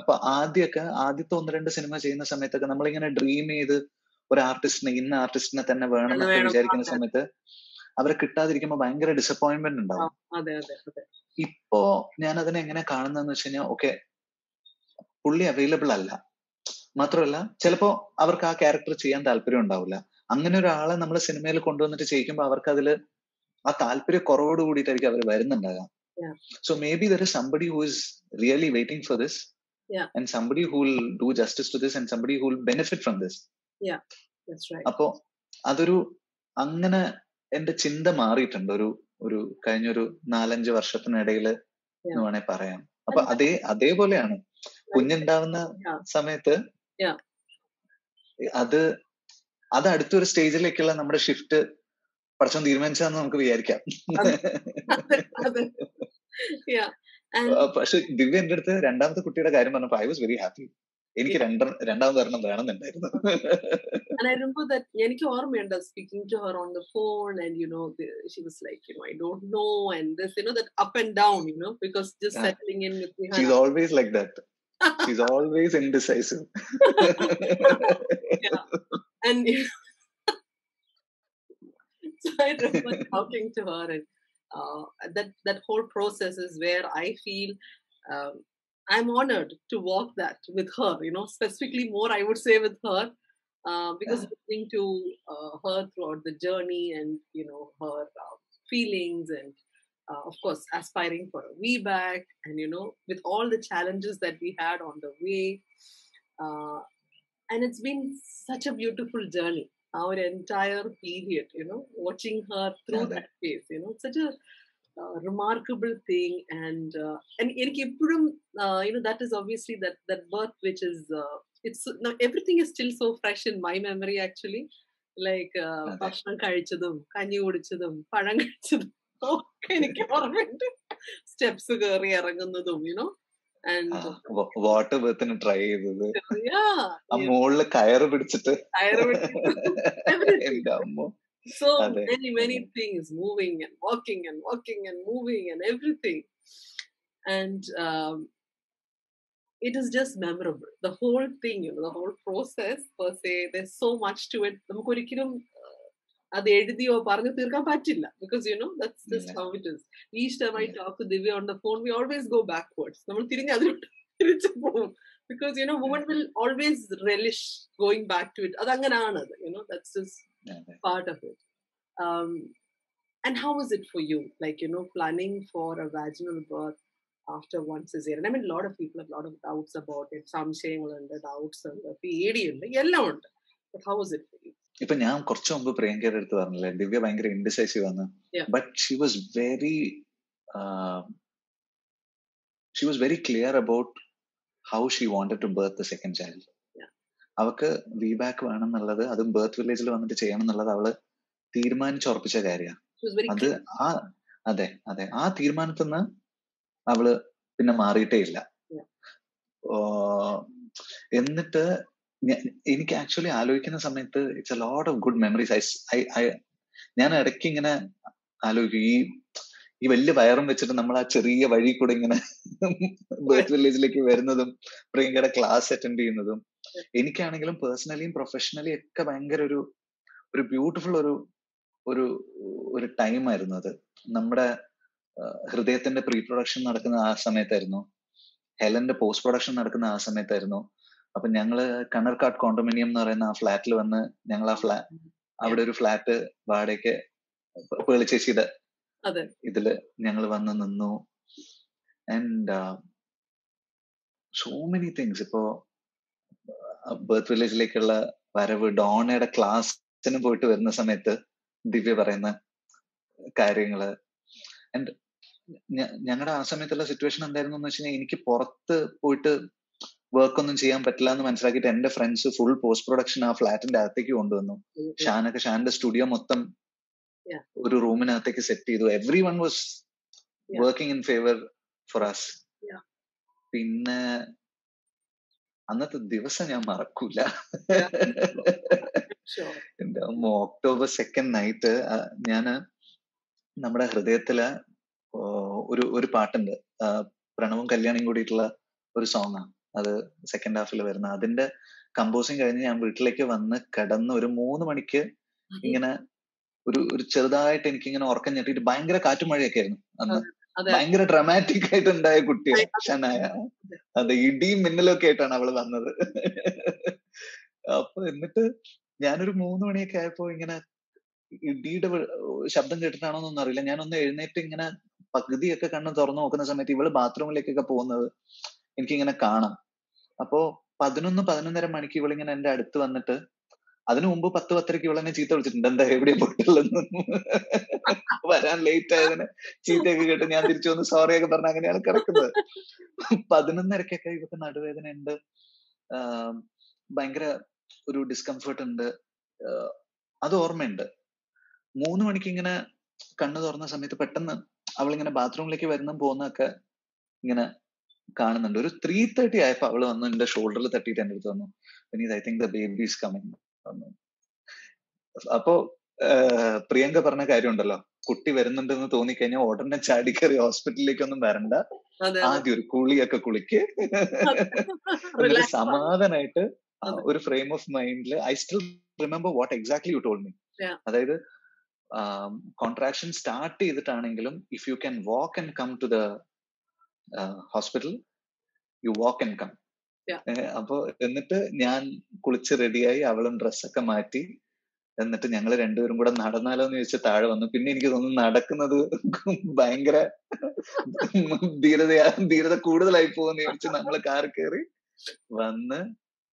അപ്പൊ ആദ്യമൊക്കെ ആദ്യത്തെ ഒന്ന് രണ്ട് സിനിമ ചെയ്യുന്ന സമയത്തൊക്കെ നമ്മളിങ്ങനെ ഡ്രീം ചെയ്ത് ഒരു ആർട്ടിസ്റ്റിനെ ഇന്ന ആർട്ടിസ്റ്റിനെ തന്നെ വേണം എന്നൊക്കെ വിചാരിക്കുന്ന സമയത്ത് അവരെ കിട്ടാതിരിക്കുമ്പോൾ ഭയങ്കര ഡിസപ്പോയിന്റ്മെന്റ് ഉണ്ടാവും. ഇപ്പോ ഞാൻ അതിനെ എങ്ങനെ കാണുന്നതെന്ന് വെച്ച് കഴിഞ്ഞാൽ ഓക്കെ പുള്ളി അവൈലബിൾ അല്ല. മാത്രമല്ല ചിലപ്പോ അവർക്ക് ആ ക്യാരക്ടർ ചെയ്യാൻ താല്പര്യം ഉണ്ടാവില്ല. അങ്ങനെ ഒരാളെ നമ്മൾ സിനിമയിൽ കൊണ്ടുവന്നിട്ട് ചെയ്യിക്കുമ്പോൾ അവർക്ക് അതിൽ ആ താല്പര്യ കുറവോട് കൂടിയിട്ടായിരിക്കും അവർ വരുന്നുണ്ടാകാം so maybe there is somebody who is really waiting for this. And somebody who will do justice to this and somebody who will benefit from this that's right. അപ്പോ അതൊരു അങ്ങനെ എന്റെ ചിന്ത മാറിയിട്ടുണ്ട്. ഒരു ഒരു കഴിഞ്ഞൊരു നാലഞ്ച് വർഷത്തിനിടയിൽ എന്ന് വേണേ പറയാം. അപ്പൊ അതേ അതേപോലെയാണ്. കുഞ്ഞുണ്ടാവുന്ന. സമയത്ത്. അത് അത് അടുത്തൊരു സ്റ്റേജിലേക്കുള്ള നമ്മുടെ ഷിഫ്റ്റ് പഠിച്ചോ തീരുമാനിച്ചാന്ന് നമുക്ക് വിചാരിക്കാം. പക്ഷെ ദിവ്യ എന്റെ അടുത്ത് രണ്ടാമത്തെ കുട്ടിയുടെ കാര്യം പറഞ്ഞപ്പോ ഐ വാസ് വെരി ഹാപ്പി എനിക്ക് രണ്ടാമത് വരണം വേണമെന്നുണ്ടായിരുന്നു. എനിക്ക് ഓർമ്മയുണ്ട് speaking to her on the phone and you know she was like you I don't know and this you know that up and down you know because just settling in with he is always like that he is always indecisive always indecisive. and *laughs* so I remember *laughs* talking to her and uh, that that whole process is where I feel um, I'm honored to walk that with her you know specifically more I would say with her uh, because Yeah. listening to uh, her throughout the journey and you know her uh, feelings and uh, of course aspiring for a way back and you know with all the challenges that we had on the way uh, and it's been such a beautiful journey our entire period you know watching her through Yeah, that phase you know such a uh, remarkable thing and uh, and uh, you know that is obviously that that birth which is uh, it's now everything is still so fresh in my memory actually like uh. ഭക്ഷണം കഴിച്ചതും കഞ്ഞി കുടിച്ചതും പഴം കഴിച്ചതും ഒക്കെ എനിക്ക് ഓർമ്മയുണ്ട് steps കയറി ഇറങ്ങുന്നതും you know water ബർത്തിന് try ചെയ്തത് ആ മുകളിൽ കയറ് പിടിച്ചിട്ട്. എന്റെ അമ്മ so many many things moving and walking and walking and moving and everything and um, it is just memorable the whole thing you know the whole process per se there's so much to it നമുക്ക് ഒരിക്കലും uh, അത് എഴുതിയോ പറഞ്ഞു തീർക്കാൻ പറ്റില്ല because you know that's just how it I ഇല്ല. talk to Divya on the phone we always നമ്മൾ തിരിഞ്ഞ് അതിലോട്ട് തിരിച്ചു പോകും because you know will always relish going back to it അതങ്ങനാണ് അത് you know that's just അതെ. part of it. Um, and how was it for you? Like, you know, planning for a vaginal birth after one cesarean? I mean, a lot of people have a lot of doubts about it. Some saying doubts and the എല്ലാം ഉണ്ട് But how was it for you? ഇപ്പൊ ഞാൻ കുറച്ചു മുമ്പ് പ്രിയങ്കയുടെ അടുത്ത് പറഞ്ഞില്ലേ ദിവ്യ ഭയങ്കര indecisive ആണ്. But she was very she was very clear about how she wanted to birth the second child അവൾക്ക് അവക്ക് വി ബാക്ക് വേണം എന്നുള്ളത് അതും ബേർത്ത് വില്ലേജിൽ വന്നിട്ട് ചെയ്യണം എന്നുള്ളത് അവൾ തീരുമാനിച്ചുറപ്പിച്ച കാര്യമാണ്. അത് ആ അതെ അതെ. ആ തീരുമാനത്തിൽ നിന്ന് അവൾ പിന്നെ മാറിയിട്ടേ ഇല്ല. എന്നിട്ട് എനിക്ക് ആക്ച്വലി ആലോചിക്കുന്ന സമയത്ത് it's a lot of good memories I I ഞാൻ ഇടയ്ക്ക് ഇങ്ങനെ ആലോചിക്കും. ഈ ഈ വലിയ വയറും വെച്ചിട്ട് നമ്മൾ ആ ചെറിയ വഴി കൂടെ ഇങ്ങനെ ബേർത്ത് വില്ലേജിലേക്ക് വരുന്നതും പ്രിയങ്കയുടെ ക്ലാസ് അറ്റൻഡ് ചെയ്യുന്നതും. എനിക്കാണെങ്കിലും പേഴ്സണലിയും പ്രൊഫഷണലി ഒക്കെ ഭയങ്കര ഒരു ഒരു ബ്യൂട്ടിഫുൾ ഒരു ഒരു ഒരു ടൈം ആയിരുന്നു അത്. നമ്മുടെ ഹൃദയത്തിന്റെ പ്രീ പ്രൊഡക്ഷൻ നടക്കുന്ന ആ സമയത്തായിരുന്നു. ഹെലന്റെ പോസ്റ്റ് പ്രൊഡക്ഷൻ നടക്കുന്ന ആ സമയത്തായിരുന്നു. അപ്പൊ ഞങ്ങൾ കണ്ണർക്കാട് കോണ്ടമിനിയം എന്ന് പറയുന്ന ആ ഫ്ലാറ്റിൽ വന്ന് ഞങ്ങൾ ആ ഫ്ലാ അവിടെ ഒരു ഫ്ലാറ്റ് വാടകയ്ക്ക് പേളിച്ചേച്ചിയുടെ ഇതിൽ ഞങ്ങൾ വന്ന് നിന്നു. ആൻഡ് സോ മെനി തിങ്സ് ഇപ്പോ ബർത്ത് വില്ലേജിലേക്കുള്ള വരവ് ഡോണയുടെ ക്ലാസ്സിന് പോയിട്ട് വരുന്ന സമയത്ത് ദിവ്യ പറയുന്ന കാര്യങ്ങൾ. ആൻഡ് ഞങ്ങളുടെ ആ സമയത്തുള്ള സിറ്റുവേഷൻ എന്തായിരുന്നു എന്ന് വെച്ചാൽ കഴിഞ്ഞാൽ എനിക്ക് പുറത്ത് പോയിട്ട് വർക്ക് ഒന്നും ചെയ്യാൻ പറ്റില്ല എന്ന് മനസ്സിലാക്കിയിട്ട് എന്റെ ഫ്രണ്ട്സ് ഫുൾ പോസ്റ്റ് പ്രൊഡക്ഷൻ ആ ഫ്ലാറ്റിന്റെ അകത്തേക്ക് കൊണ്ടുവന്നു. ഷാനൊക്കെ ഷാന്റെ സ്റ്റുഡിയോ മൊത്തം. ഒരു റൂമിനകത്തേക്ക് സെറ്റ് ചെയ്തു. Everyone was working in favour for us. പിന്നെ അന്നത്തെ ദിവസം ഞാൻ മറക്കൂല. എന്റെ ഒക്ടോബർ സെക്കൻഡ് നൈറ്റ് ഞാൻ നമ്മുടെ ഹൃദയത്തിൽ ഒരു ഒരു പാട്ടുണ്ട്. പ്രണവും കല്യാണിയും കൂടിയിട്ടുള്ള ഒരു സോങ് ആണ് അത് സെക്കൻഡ് ഹാഫിൽ വരുന്ന അതിന്റെ കമ്പോസിങ് കഴിഞ്ഞ് ഞാൻ വീട്ടിലേക്ക് വന്ന് കിടന്ന് ഒരു മൂന്ന് മണിക്ക് ഇങ്ങനെ ഒരു ഒരു ചെറുതായിട്ട് എനിക്ക് ഇങ്ങനെ ഉറക്കം ഞെട്ടിട്ട് ഭയങ്കര കാറ്റും മഴയൊക്കെ ആയിരുന്നു അന്ന്. ഭയങ്കര ഡ്രമാറ്റിക് ആയിട്ട് ഉണ്ടായ കുട്ടിയാണ് ഷനായ. അത്. ഇടിയും മിന്നലൊക്കെ ആയിട്ടാണ് അവൾ വന്നത്. അപ്പൊ എന്നിട്ട് ഞാനൊരു മൂന്ന് മണിയൊക്കെ ആയപ്പോ ഇങ്ങനെ ഇടിയുടെ ശബ്ദം കേട്ടിട്ടാണോന്നൊന്നും അറിയില്ല. ഞാനൊന്ന് എഴുന്നേറ്റ് ഇങ്ങനെ പകുതിയൊക്കെ കണ്ണ് തുറന്നു നോക്കുന്ന സമയത്ത് ഇവൾ ബാത്റൂമിലേക്കൊക്കെ പോകുന്നത് എനിക്കിങ്ങനെ കാണാം. അപ്പോ പതിനൊന്ന് പതിനൊന്നര മണിക്ക് ഇവളിങ്ങനെ എന്റെ അടുത്ത് വന്നിട്ട് അതിനു മുമ്പ് പത്ത് പത്തരക്ക് ഇവളെന്നെ ചീത്ത വിളിച്ചിട്ടുണ്ട്. എന്താ എവിടെ പോയിട്ടുള്ളതെന്നും? വരാൻ ലേറ്റ് ആയതിന് ചീത്തയൊക്കെ കേട്ട് ഞാൻ തിരിച്ചു വന്ന് സോറി ഒക്കെ പറഞ്ഞ അങ്ങനെയാണ് കിടക്കുന്നത്. പതിനൊന്നരക്കൊക്കെ ഇവക്ക് നടുവേദന ഉണ്ട്. ഭയങ്കര ഒരു ഡിസ്കംഫർട്ട് ഉണ്ട്. അത് ഓർമ്മയുണ്ട്. മൂന്ന് മണിക്ക് ഇങ്ങനെ കണ്ണു തുറന്ന സമയത്ത് പെട്ടെന്ന് അവളിങ്ങനെ ബാത്റൂമിലേക്ക് വരുന്ന പോകുന്നൊക്കെ ഇങ്ങനെ കാണുന്നുണ്ട്. ഒരു ത്രീ തേർട്ടി ആയപ്പോ അവൾ വന്ന് എന്റെ ഷോൾഡറിൽ തട്ടിയിട്ട് എന്റെ അടുത്ത് വന്നു. Vineeth I think the baby coming coming അപ്പോ പ്രിയങ്ക പറഞ്ഞ കാര്യം ഉണ്ടല്ലോ കുട്ടി വരുന്നുണ്ടെന്ന് തോന്നിക്കഴിഞ്ഞാൽ ഉടനെ ചാടിക്കറി ഹോസ്പിറ്റലിലേക്കൊന്നും വരണ്ട. ആദ്യം ഒരു കുളിയൊക്കെ കുളിക്ക്. *laughs* സമാധാനായിട്ട് ഒരു ഫ്രെയിം ഓഫ് മൈൻഡിൽ I still remember what exactly you told me അതായത് contraction start ചെയ്തിട്ടാണെങ്കിലും if you can walk and come to the hospital you walk and come അപ്പൊ എന്നിട്ട് ഞാൻ കുളിച്ച് റെഡിയായി അവളും ഡ്രസ്സൊക്കെ മാറ്റി എന്നിട്ട് ഞങ്ങൾ രണ്ടുപേരും കൂടെ നടന്നാലോ എന്ന് ചോദിച്ചാൽ താഴെ വന്നു. പിന്നെ എനിക്ക് തോന്നുന്നു നടക്കുന്നത് ഭയങ്കര ധീരതയാ ധീരത കൂടുതലായി പോകുന്ന ചോദിച്ച് നമ്മൾ കാർ കയറി വന്ന്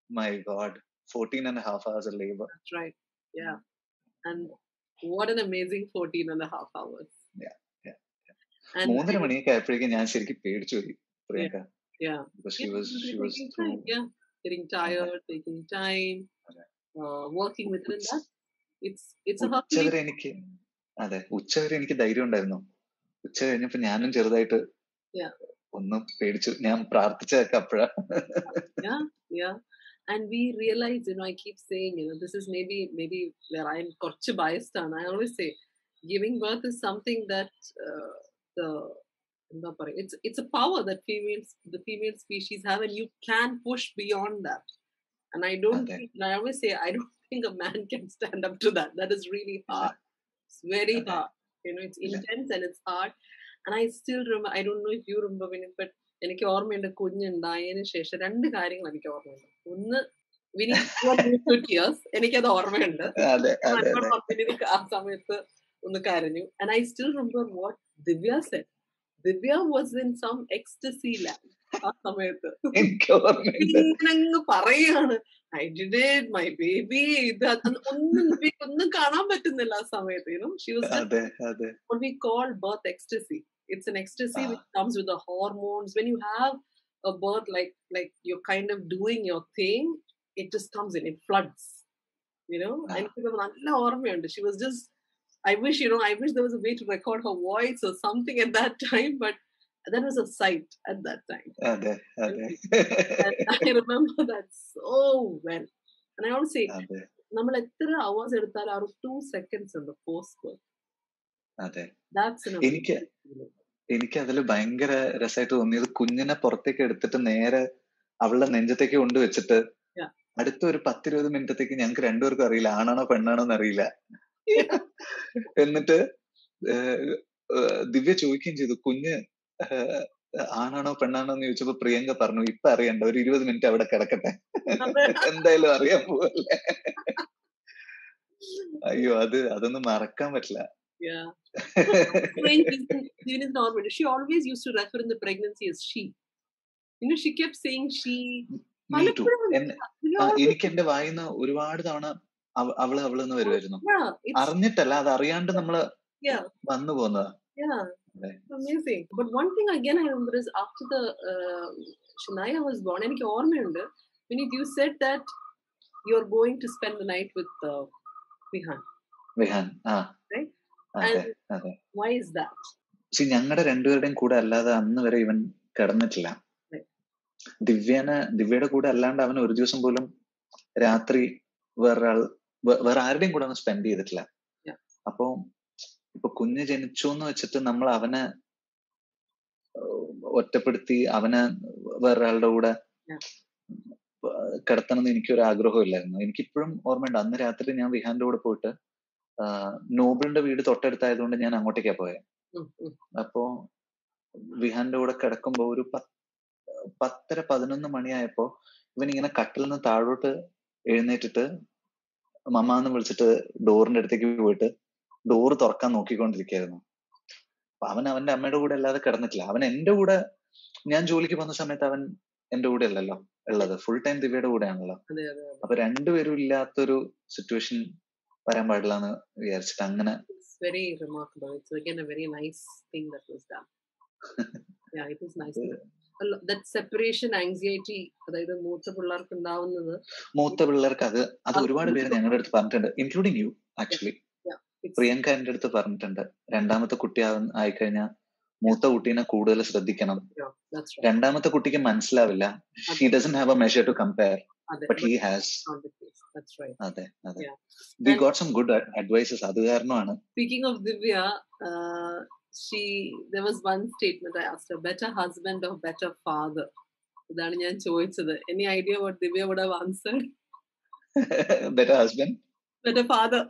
my god fourteen and half hours labour what an amazing 14 and a half hours. Yeah, yeah. yeah. മൂന്നര മണിയൊക്കെ ആയപ്പോഴേക്കും ഞാൻ ശരിക്കും പേടിച്ചു പോയി Priyanka getting tired, taking time, uh, working with. That it's it's a ഉച്ചവരെ എനിക്ക് അതെ ഉച്ചവരെ എനിക്ക് ധൈര്യം ഉണ്ടായിരുന്നു ഉച്ച കഴിഞ്ഞപ്പോ ഞാനും ചെറുതായിട്ട്. ഒന്ന് പേടിച്ചു ഞാൻ പ്രാർത്ഥിച്ചതൊക്കെ അപ്പോഴാ. And we realize, you know, I keep saying, you know, this is maybe maybe where I'm korchu biased on. I always say, giving birth is something that uh, the it's it's a power that females the female species have and you can push beyond that and i don't Okay. think, i always say i don't think a man can stand up to that that is really hard it's very Okay. hard you know it's intense and it's hard and i still remember i don't know if you remember Vinit, but എനിക്ക് ഓർമ്മയുണ്ട് കുഞ്ഞുണ്ടായതിനു ശേഷം രണ്ട് കാര്യങ്ങൾ എനിക്ക് ഓർമ്മയുണ്ട് ഒന്ന് tears എനിക്കത് ഓർമ്മയുണ്ട് ആ സമയത്ത് ഒന്ന് കരഞ്ഞു and I still remember what Divya said Divya was in some ecstasy land ആ സമയത്ത് ഇങ്ങനങ്ങ് പറയാണ് ഐ ഡിഡ് മൈ ബേബി ഇത് ഒന്നും ഒന്നും കാണാൻ പറ്റുന്നില്ല ആ സമയത്ത് you know she was birth ecstasy. It's an ecstasy Ah. which comes with the hormones. When you have a birth like like you're kind of doing your thing, it just comes in, it floods. You know, Ah. and. She was just I wish, you know, I wish there was a way to record her voice or something at that *laughs* time, but that was a sight at that time. അതെ അതെ And I remember that so well. And I always say, അതെ നമ്മൾ എത്ര hours the ആ ഒരു to seconds ഉണ്ട് post അതെ എനിക്ക് എനിക്ക് അതിൽ ഭയങ്കര രസമായിട്ട് തോന്നിയത് കുഞ്ഞിനെ പുറത്തേക്ക് എടുത്തിട്ട് നേരെ അവളുടെ നെഞ്ചത്തേക്ക് കൊണ്ടുവച്ചിട്ട്. അടുത്ത ഒരു പത്തിരുപത് മിനിറ്റത്തേക്ക് ഞങ്ങൾക്ക് രണ്ടുപേർക്കും അറിയില്ല ആണാണോ പെണ്ണാണോ എന്ന് അറിയില്ല *laughs* എന്നിട്ട് ദിവ്യ ചോദിക്കുകയും ചെയ്തു കുഞ്ഞ് ആണാണോ പെണ്ണാണോ എന്ന് ചോദിച്ചപ്പോ പ്രിയങ്ക പറഞ്ഞു ഇപ്പൊ അറിയണ്ട ഒരു ഇരുപത് മിനിറ്റ് അവിടെ കിടക്കട്ടെ *laughs* എന്തായാലും അറിയാൻ പോവല്ലേ അയ്യോ അത് അതൊന്നും മറക്കാൻ പറ്റില്ല Yeah. strange reason, even is not really. She always used to refer in the pregnancy as she. You know, she kept saying she. Me too. പലപ്പോഴും എന്നെ you ആ, know, എനിക്ക് എന്റെ വായിന്ന് ഒരുപാട് തവണ അവൾ അവളെന്ന് വരുമായിരുന്നു അറിഞ്ഞിട്ടല്ല അത് അറിയാണ്ട് നമ്മൾ വന്നു പോകുന്നതാ എനിക്ക് ഓർമ്മയുണ്ട്. You said that you are going to spend the night with ഞങ്ങളുടെ രണ്ടുപേരുടെയും കൂടെ അല്ലാതെ അന്ന് വരെ ഇവൻ കിടന്നിട്ടില്ല. ദിവ്യന ദിവ്യയുടെ കൂടെ അല്ലാണ്ട് അവൻ ഒരു ദിവസം പോലും രാത്രി വേറൊരാൾ വേറെ ആരുടെയും കൂടെ ഒന്നും സ്പെൻഡ് ചെയ്തിട്ടില്ല. അപ്പൊ ഇപ്പൊ കുഞ്ഞ് ജനിച്ചു എന്ന് വെച്ചിട്ട് നമ്മൾ അവനെ ഒറ്റപ്പെടുത്തി അവനെ വേറൊരാളുടെ കൂടെ കിടത്തണം എന്ന് എനിക്കൊരു ആഗ്രഹമില്ലായിരുന്നു എനിക്കിപ്പോഴും ഓർമ്മയുണ്ട്. അന്ന് രാത്രി ഞാൻ വിഹാന്റെ കൂടെ പോയിട്ട് നോബിളിന്റെ വീട് തൊട്ടടുത്തായതുകൊണ്ട് ഞാൻ അങ്ങോട്ടേക്കാ പോയത്. അപ്പോ വിഹാന്റെ കൂടെ കിടക്കുമ്പോ ഒരു പത്ത് പത്തര പതിനൊന്ന് മണിയായപ്പോ ഇവൻ ഇങ്ങനെ കട്ടിൽ നിന്ന് താഴോട്ട് എഴുന്നേറ്റിട്ട് മമ്മ എന്ന് വിളിച്ചിട്ട് ഡോറിന്റെ അടുത്തേക്ക് പോയിട്ട് ഡോർ തുറക്കാൻ നോക്കിക്കൊണ്ടിരിക്കുകയായിരുന്നു അപ്പൊ അവൻ അവന്റെ അമ്മയുടെ കൂടെ അല്ലാതെ കിടന്നിട്ടില്ല അവൻ എന്റെ കൂടെ ഞാൻ ജോലിക്ക് പോകുന്ന സമയത്ത് അവൻ എന്റെ കൂടെ അല്ലല്ലോ ഉള്ളത് ഫുൾ ടൈം ദിവ്യയുടെ കൂടെയാണല്ലോ അപ്പൊ രണ്ടുപേരും ഇല്ലാത്തൊരു സിറ്റുവേഷൻ വരാൻ പാടില്ല എന്ന് വിചാരിച്ചിട്ട് അങ്ങനെ very remarkable. It's again a very nice thing that was done. yeah, it was nice. A anxiety അതായത് മൂത്ത പിള്ളേർക്ക് ഉണ്ടാവുന്നത് മൂത്ത പിള്ളേർക്ക് അത് അത് ഒരുപാട് പേര് ഞങ്ങളുടെ അടുത്ത് പറഞ്ഞിട്ടുണ്ട്. ഇൻക്ലൂഡിങ് യു ആക്ച്വലി പ്രിയങ്ക എന്റെ അടുത്ത് പറഞ്ഞിട്ടുണ്ട്. രണ്ടാമത്തെ കുട്ടി ആയിക്കഴിഞ്ഞാൽ മൂത്ത കുട്ടീനെ കൂടുതൽ ശ്രദ്ധിക്കണം. രണ്ടാമത്തെ കുട്ടിക്ക് മനസ്സിലാവില്ല. He doesn't have a measure to compare but he has. അതെ അതെ. We got some good advices അത് കാരണമാണ്. Speaking of uh, she there was one statement I asked her: better husband or better father? ഇതാണ് ഞാൻ ചോദിച്ചത് any idea what Divya would have answered better husband better father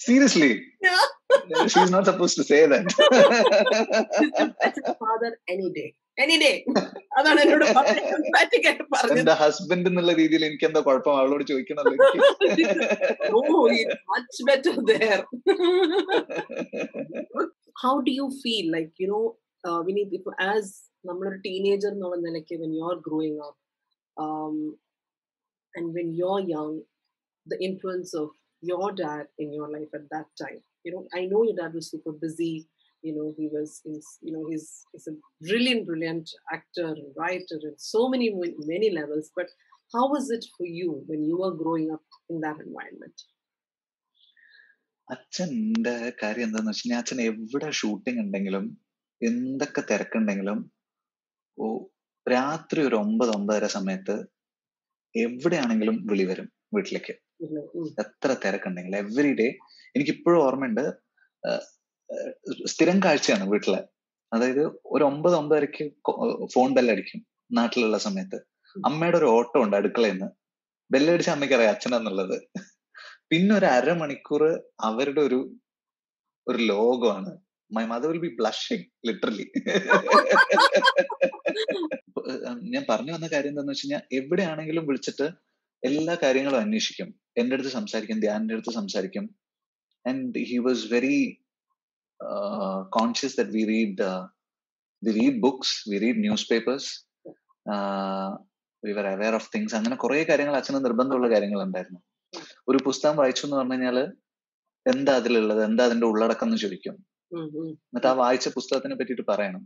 seriously Yeah. She is not suppose to say that better father any day any day അതാണ് എന്നോട് ആയിട്ട് പറഞ്ഞത് എന്റെ husband എന്നുള്ള രീതിയിൽ എനിക്ക് എന്താ കുഴപ്പം അവളോട് ചോദിക്കണല്ലോ എനിക്ക് it's much better there how do you feel like you know uh, we need as നമ്മളൊരു ടീനേജർ എന്നുള്ള നിലയ്ക്ക് when you're growing up um, and when you're young the influence of your dad in your life at that time you know i know your dad was super busy you know he was he's, you know he's, he's a brilliant brilliant actor and writer in so many many levels but how was it for you when you were growing up in that environment അച്ഛന്റെ കാര്യം എന്താന്ന് വെച്ചാൽ അച്ഛൻ എവിടെ shooting ഉണ്ടെങ്കിലും എന്തൊക്കെ തിരക്കുണ്ടെങ്കിലും ഓ രാത്രി ഒരു ഒമ്പത് ഒമ്പതര സമയത്ത് എവിടെയാണെങ്കിലും വിളി വരും വീട്ടിലേക്ക്. എത്ര തിരക്കുണ്ടെങ്കിലും. എവറി ഡേ എനിക്കിപ്പോഴും ഓർമ്മയുണ്ട് സ്ഥിരം കാഴ്ചയാണ് വീട്ടിലെ. അതായത് ഒരു ഒമ്പത് ഒമ്പതരക്ക് ഫോൺ ബെല്ലടിക്കും നാട്ടിലുള്ള സമയത്ത്. അമ്മയുടെ ഒരു ഓട്ടോ ഉണ്ട് അടുക്കളയിൽ നിന്ന് ബെല്ലടിച്ച അമ്മയ്ക്ക് അറിയാം അച്ഛനെന്നുള്ളത്. പിന്നെ ഒരു അരമണിക്കൂർ അവരുടെ ഒരു ഒരു ലോകമാണ്. My mother will be blushing literally ഞാൻ പറഞ്ഞു വന്ന കാര്യം എന്താന്ന് വെച്ച് കഴിഞ്ഞാൽ എവിടെയാണെങ്കിലും വിളിച്ചിട്ട് എല്ലാ കാര്യങ്ങളും അന്വേഷിക്കും. എന്റെ അടുത്ത് സംസാരിക്കും ധ്യാനിന്റെ അടുത്ത് സംസാരിക്കും. And he was very conscious that we read we read books we read newspapers we were aware of things അങ്ങനെ കുറെ കാര്യങ്ങൾ അച്ഛന് നിർബന്ധമുള്ള കാര്യങ്ങൾ ഉണ്ടായിരുന്നു ഒരു പുസ്തകം വായിച്ചു എന്ന് പറഞ്ഞു കഴിഞ്ഞാൽ എന്താ അതിലുള്ളത്? എന്താ അതിന്റെ ഉള്ളടക്കം എന്ന് ചോദിക്കും. എന്നിട്ട് ആ വായിച്ച പുസ്തകത്തിനെ പറ്റിയിട്ട് പറയണം.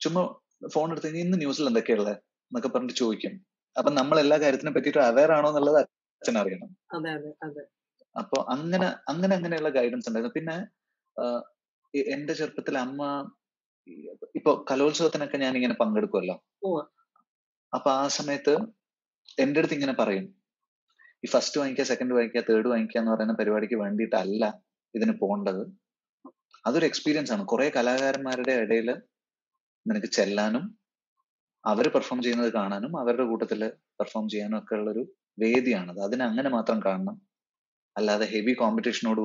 ചുമ്മാ ഫോൺ എടുത്ത് കഴിഞ്ഞാൽ ഇന്ന് ന്യൂസിൽ എന്തൊക്കെയുള്ളത് എന്നൊക്കെ പറഞ്ഞിട്ട് ചോദിക്കും. അപ്പൊ നമ്മൾ എല്ലാ കാര്യത്തിനെ പറ്റിയിട്ട് അവയർ ആണോ എന്നുള്ളത് അച്ഛൻ അറിയണം. അപ്പൊ അങ്ങനെ അങ്ങനെ അങ്ങനെയുള്ള ഗൈഡൻസ് ഉണ്ടായിരുന്നു. പിന്നെ എന്റെ ചെറുപ്പത്തിൽ അമ്മ ഇപ്പൊ കലോത്സവത്തിനൊക്കെ ഞാൻ ഇങ്ങനെ പങ്കെടുക്കുമല്ലോ. അപ്പൊ ആ സമയത്ത് എന്റെ അടുത്ത് ഇങ്ങനെ പറയും. ഈ ഫസ്റ്റ് വാങ്ങിക്കുക സെക്കൻഡ് വാങ്ങിക്കുക തേർഡ് വാങ്ങിക്കുക എന്ന് പറയുന്ന പരിപാടിക്ക് വേണ്ടിയിട്ടല്ല ഇതിന് പോകേണ്ടത് അതൊരു എക്സ്പീരിയൻസ് ആണ്. കുറെ കലാകാരന്മാരുടെ ഇടയിൽ നിനക്ക് ചെല്ലാനും അവർ പെർഫോം ചെയ്യുന്നത് കാണാനും അവരുടെ കൂട്ടത്തിൽ പെർഫോം ചെയ്യാനും ഒക്കെ ഉള്ളൊരു വേദിയാണത്. അതിനെ അങ്ങനെ മാത്രം കാണണം. അല്ലാതെ ഹെവി കോമ്പറ്റീഷനോട്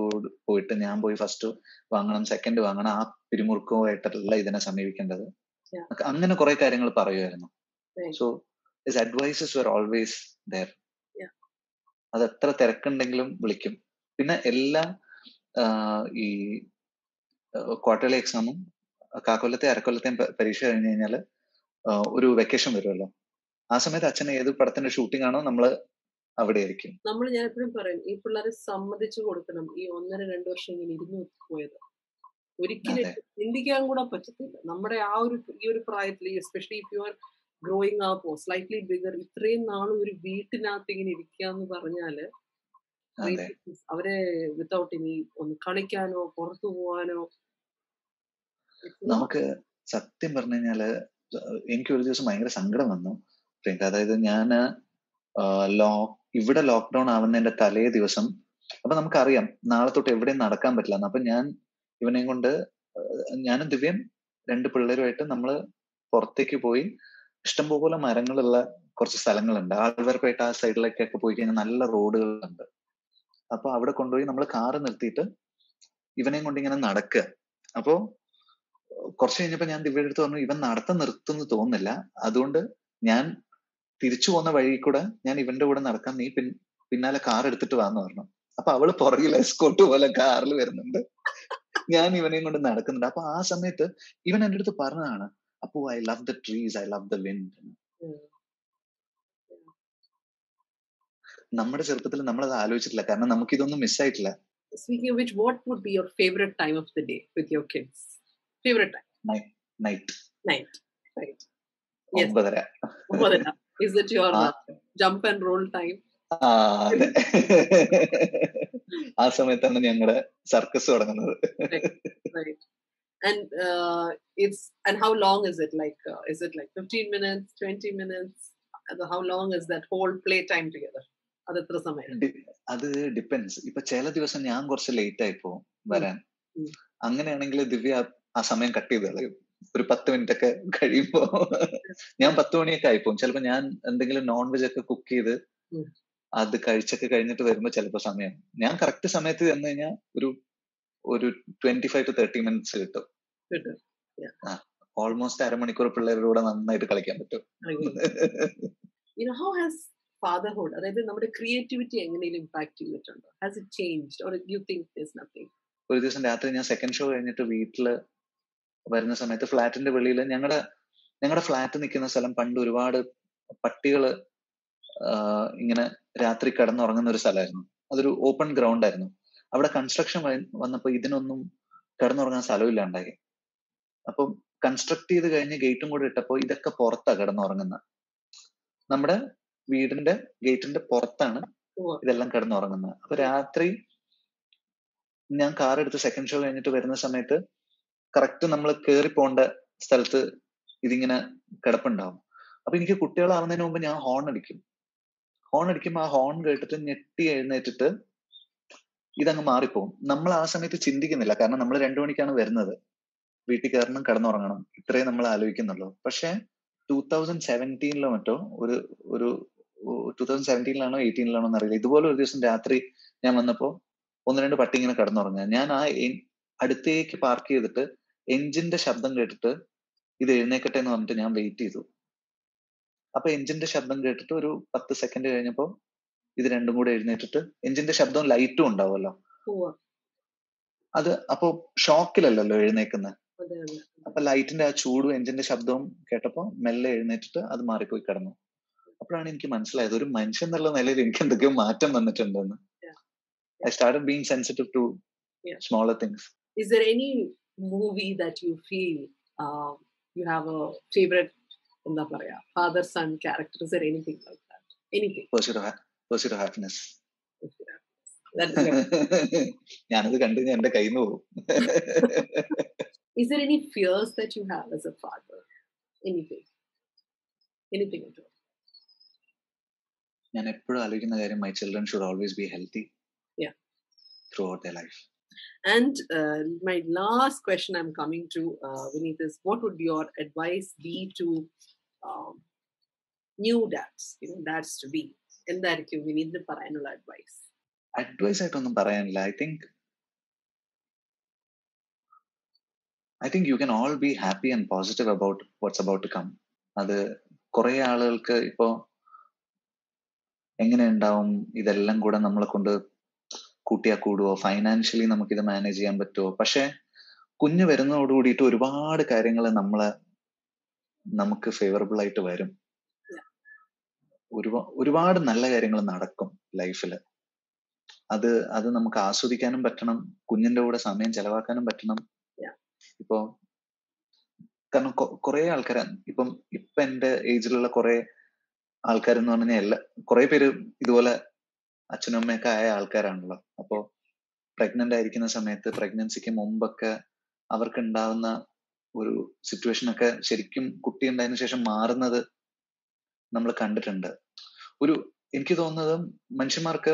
പോയിട്ട് ഞാൻ പോയി ഫസ്റ്റ് വാങ്ങണം സെക്കൻഡ് വാങ്ങണം ആ പിരിമുറുക്കമായിട്ടല്ല ഇതിനെ സമീപിക്കേണ്ടത്. അങ്ങനെ കുറെ കാര്യങ്ങൾ പറയുമായിരുന്നു. So this advices were always there. അത് എത്ര തിരക്കുണ്ടെങ്കിലും വിളിക്കും. പിന്നെ എല്ലാ ഈ ക്വാർട്ടർലി എക്സാമും കാക്കൊല്ലത്തെ അരക്കൊല്ലത്തെയും പരീക്ഷ കഴിഞ്ഞ് കഴിഞ്ഞാൽ ഒരു വെക്കേഷൻ വരുമല്ലോ. ആ സമയത്ത് അച്ഛൻ ഏത് പടത്തിന്റെ ഷൂട്ടിംഗ് ആണോ നമ്മൾ അവിടെ ആയിരിക്കും നമ്മൾ ഞാൻ എപ്പോഴും പറയും ഈ പിള്ളേരെ സമ്മതിച്ചു കൊടുക്കണം ഈ ഒന്നര രണ്ട് വർഷം ഇങ്ങനെ ഇരുന്ന് പോയത്. ഒരിക്കലും ചിന്തിക്കാൻ കൂടെ പറ്റത്തില്ല. നമ്മുടെ ആ ഒരു ഈ ഒരു പ്രായത്തിൽ especially if you are growing up slightly bigger ഇത്രയും നാളും ഒരു വീട്ടിനകത്ത് ഇങ്ങനെ ഇരിക്കുക എന്ന് പറഞ്ഞാൽ അവരെ വിത്തൗട്ട് ഇനി ഒന്ന് കളിക്കാനോ പുറത്തു പോവാനോ നമുക്ക് സത്യം പറഞ്ഞു കഴിഞ്ഞാൽ എനിക്ക് ഒരു ദിവസം ഭയങ്കര സങ്കടം വന്നു. പ്രിയങ്ക അതായത് ഞാൻ ലോ ഇവിടെ ലോക്ക്ഡൌൺ ആവുന്നതിന്റെ തലേ ദിവസം അപ്പൊ നമുക്കറിയാം നാളെ തൊട്ട് എവിടെയും നടക്കാൻ പറ്റില്ല. അപ്പൊ ഞാൻ ഇവനെയും കൊണ്ട് ഞാനും ദിവ്യം രണ്ട് പിള്ളേരുമായിട്ട് നമ്മൾ പുറത്തേക്ക് പോയി ഇഷ്ടംപോലെ മരങ്ങളുള്ള കുറച്ച് സ്ഥലങ്ങളുണ്ട്. ആൾവർപ്പേട്ട ആ സൈഡിലേക്കൊക്കെ പോയി കഴിഞ്ഞാൽ നല്ല റോഡുകളുണ്ട്. അപ്പൊ അവിടെ കൊണ്ടുപോയി നമ്മൾ കാറ് നിർത്തിയിട്ട് ഇവനെയും കൊണ്ട് ഇങ്ങനെ നടക്കുക. അപ്പോ കുറച്ച് കഴിഞ്ഞപ്പോ ഞാൻ ദിവ്യയുടെ അടുത്ത് പറഞ്ഞു ഇവൻ നടത്തം നിർത്തുന്നു തോന്നുന്നില്ല. അതുകൊണ്ട് ഞാൻ തിരിച്ചു പോകുന്ന വഴി കൂടെ ഞാൻ ഇവന്റെ കൂടെ നടക്കാൻ നീ പിൻ പിന്നാലെ കാർ എടുത്തിട്ട് വാന്ന് പറഞ്ഞു. അപ്പൊ അവൾ പുറകിൽ എസ്കോട്ട് പോലെ കാറിൽ വരുന്നുണ്ട്. ഞാൻ ഇവനെയും കൊണ്ട് നടക്കുന്നുണ്ട്. അപ്പൊ ആ സമയത്ത് ഇവൻ എന്റെ അടുത്ത് പറഞ്ഞതാണ് അപ്പോ I love the trees I love the wind. നമ്മുടെ ചെറുപ്പത്തിൽ നമ്മൾ അത് ആലോചിച്ചിട്ടില്ല കാരണം നമുക്ക് ഇതൊന്നും മിസ്സായിട്ടില്ല Speaking of which, what would be your favorite time of the day with your kids? Favorite time? Night Night. Right. Yes. ഒമ്പതര Upadana. Is it your ആ. uh, jump and roll time? ആ സമയത്താണ് ഞങ്ങളുടെ സർക്കസ് തുടങ്ങുന്നത് Right. And uh, it's and how long is it? Like, uh, is it like 15 minutes, 20 minutes? How long is that whole play time together? അത് എത്ര സമയം അത് depends ഇപ്പൊ ചില ദിവസം ഞാൻ കുറച്ച് ലേറ്റ് ആയി പോകും വരാൻ. അങ്ങനെയാണെങ്കിൽ ദിവ്യ ആ- സമയം കട്ട് ചെയ്ത് കളയും. ഒരു പത്ത് മിനിറ്റ് ഒക്കെ *laughs* കഴിയുമ്പോ. ഞാൻ പത്ത് മണിയൊക്കെ ആയിപ്പോവും ചിലപ്പോ ഞാൻ എന്തെങ്കിലും നോൺ വെജ് ഒക്കെ കുക്ക് ചെയ്ത് അത് കഴിച്ചൊക്കെ കഴിഞ്ഞിട്ട് വരുമ്പോ ചിലപ്പോ സമയം. ഞാൻ കറക്റ്റ് സമയത്ത് ചെന്ന് കഴിഞ്ഞാൽ ഒരു ഒരു twenty five to thirty minutes കിട്ടും. ഓൾമോസ്റ്റ് അരമണിക്കൂർ പിള്ളേരുടെ കൂടെ നന്നായിട്ട് കളിക്കാൻ പറ്റും. ഫാദർഹുഡ് അതായത് നമ്മുടെ ക്രിയേറ്റിവിറ്റി എങ്ങനെയും ഇമ്പാക്ട് ചെയ്തിട്ടുണ്ടോ? Has it changed or you think there's nothing ഒരു ദിവസം രാത്രി ഞാൻ സെക്കൻഡ് ഷോ കഴിഞ്ഞിട്ട് വീട്ടിൽ വരുന്ന സമയത്ത് ഫ്ലാറ്റിന്റെ വെളിയിൽ ഞങ്ങളുടെ ഞങ്ങളുടെ ഫ്ലാറ്റ് നിൽക്കുന്ന സ്ഥലം പണ്ട് ഒരുപാട് പട്ടികൾ ഇങ്ങനെ രാത്രി കിടന്നുറങ്ങുന്ന ഒരു സ്ഥലമായിരുന്നു. അതൊരു ഓപ്പൺ ഗ്രൗണ്ട് ആയിരുന്നു. അവിടെ കൺസ്ട്രക്ഷൻ വന്നപ്പോൾ ഇതിനൊന്നും കിടന്നുറങ്ങാൻ സ്ഥലമില്ലാണ്ടായി. അപ്പം കൺസ്ട്രക്ട് ചെയ്ത് കഴിഞ്ഞ് ഗേറ്റും കൂടെ ഇട്ടപ്പോൾ ഇതൊക്കെ പുറത്താ കിടന്നുറങ്ങുന്ന. നമ്മുടെ വീടിന്റെ ഗേറ്റിന്റെ പുറത്താണ് ഇതെല്ലാം കിടന്നുറങ്ങുന്നത് അപ്പൊ രാത്രി ഞാൻ കാർ എടുത്ത് സെക്കൻഡ് ഷോ കഴിഞ്ഞിട്ട് വരുന്ന സമയത്ത് കറക്റ്റ് നമ്മൾ കയറി പോകേണ്ട സ്ഥലത്ത് ഇതിങ്ങനെ കിടപ്പുണ്ടാവും. അപ്പൊ എനിക്ക് കുട്ടികളാവുന്നതിന് മുമ്പ് ഞാൻ ഹോൺ അടിക്കും. ഹോൺ അടിക്കുമ്പോൾ ആ ഹോൺ കേട്ടിട്ട് ഞെട്ടി എഴുന്നേറ്റിട്ട് ഇതങ്ങ് മാറിപ്പോകും നമ്മൾ ആ സമയത്ത് ചിന്തിക്കുന്നില്ല. കാരണം നമ്മൾ രണ്ടു മണിക്കാണ് വരുന്നത്. വീട്ടിൽ കയറണം കിടന്നുറങ്ങണം. ഇത്രയും നമ്മൾ ആലോചിക്കുന്നുള്ളൂ. പക്ഷെ ടൂ തൗസൻഡ് സെവന്റീനിലോ മറ്റോ ഒരു ഒരു ടൂ തൗസൻഡ് സെവന്റീനിലാണോ എയ്റ്റീനിലാണോ എന്നറിയില്ല. ഇതുപോലെ ഒരു ദിവസം രാത്രി ഞാൻ വന്നപ്പോൾ ഒന്ന് രണ്ട് പട്ടി ഇങ്ങനെ കിടന്നുറങ്ങുക. ഞാൻ ആ അടുത്തേക്ക് പാർക്ക് ചെയ്തിട്ട് എഞ്ചിന്റെ ശബ്ദം കേട്ടിട്ട് ഇത് എഴുന്നേക്കട്ടെ എന്ന് പറഞ്ഞിട്ട് ഞാൻ വെയിറ്റ് ചെയ്തു. അപ്പൊ എഞ്ചിന്റെ ശബ്ദം കേട്ടിട്ട് ഒരു പത്ത് സെക്കൻഡ് കഴിഞ്ഞപ്പോ ഇത് രണ്ടും കൂടെ എഴുന്നേറ്റിട്ട് എഞ്ചിന്റെ ശബ്ദവും ലൈറ്റും ഉണ്ടാവുമല്ലോ. അത് അപ്പോ ഷോക്കിലല്ലല്ലോ എഴുന്നേക്കുന്നത് അപ്പൊ ലൈറ്റിന്റെ ആ ചൂടും എഞ്ചിന്റെ ശബ്ദവും കേട്ടപ്പോ മെല്ലെ എഴുന്നേറ്റിട്ട് അത് മാറിപ്പോയി കിടന്നു. അപ്പോഴാണ് എനിക്ക് മനസ്സിലായത് ഒരു മനുഷ്യൻ എന്നുള്ള നിലയിൽ എനിക്ക് എന്തൊക്കെയോ മാറ്റം വന്നിട്ടുണ്ടെന്ന്. I start being sensitive to. Smaller things movie that you feel you have a favorite എന്താ പറയാ father son character there that pursuit of happiness that ഞാനത് കണ്ടു കഴിഞ്ഞാൽ എന്റെ കയ്യിൽ നിന്ന് പോകും is there any fears that you have as a father anything anything at all ഞാൻ എപ്പോഴും ആലോചിക്കുന്ന കാര്യം my children should always be healthy Yeah. Throughout the life And uh, my last question I'm coming to, uh, Vineet, is what would your advice be to um, new dads, you know, dads to be? എന്തായിരിക്കും വിനീതിന് പറയാനുള്ള advice advice ആയിട്ടൊന്നും പറയാനില്ല. I think I think you can all be happy and positive about what's about come അത് കുറെ ആളുകൾക്ക് ഇപ്പോ എങ്ങനെ ഉണ്ടാവും? ഇതെല്ലാം കൂടെ നമ്മളെ കൊണ്ട് കൂട്ടിയാ കൂടുവോ? ഫൈനാൻഷ്യലി നമുക്ക് ഇത് മാനേജ് ചെയ്യാൻ പറ്റുമോ പക്ഷെ കുഞ്ഞു വരുന്നതോട് കൂടിയിട്ട് ഒരുപാട് കാര്യങ്ങൾ നമ്മളെ നമുക്ക് ഫേവറബിൾ ആയിട്ട് വരും. ഒരുപാ ഒരുപാട് നല്ല കാര്യങ്ങൾ നടക്കും ലൈഫിൽ അത് അത് നമുക്ക് ആസ്വദിക്കാനും പറ്റണം കുഞ്ഞിന്റെ കൂടെ സമയം ചെലവാക്കാനും പറ്റണം. ഇപ്പോ കാരണം കുറെ ആൾക്കാർ ഇപ്പം ഇപ്പൊ എന്റെ ഏജിലുള്ള കുറെ ആൾക്കാരെന്ന് പറഞ്ഞാൽ എല്ലാ കുറെ പേര് ഇതുപോലെ അച്ഛനും അമ്മയൊക്കെ ആയ ആൾക്കാരാണല്ലോ. അപ്പോ പ്രഗ്നന്റ് ആയിരിക്കുന്ന സമയത്ത് പ്രഗ്നൻസിക്ക് മുമ്പൊക്കെ അവർക്ക് ഉണ്ടാവുന്ന ഒരു സിറ്റുവേഷൻ ഒക്കെ ശരിക്കും കുട്ടി ഉണ്ടായതിനു ശേഷം മാറുന്നത് നമ്മൾ കണ്ടിട്ടുണ്ട്. ഒരു എനിക്ക് തോന്നുന്നത് മനുഷ്യന്മാർക്ക്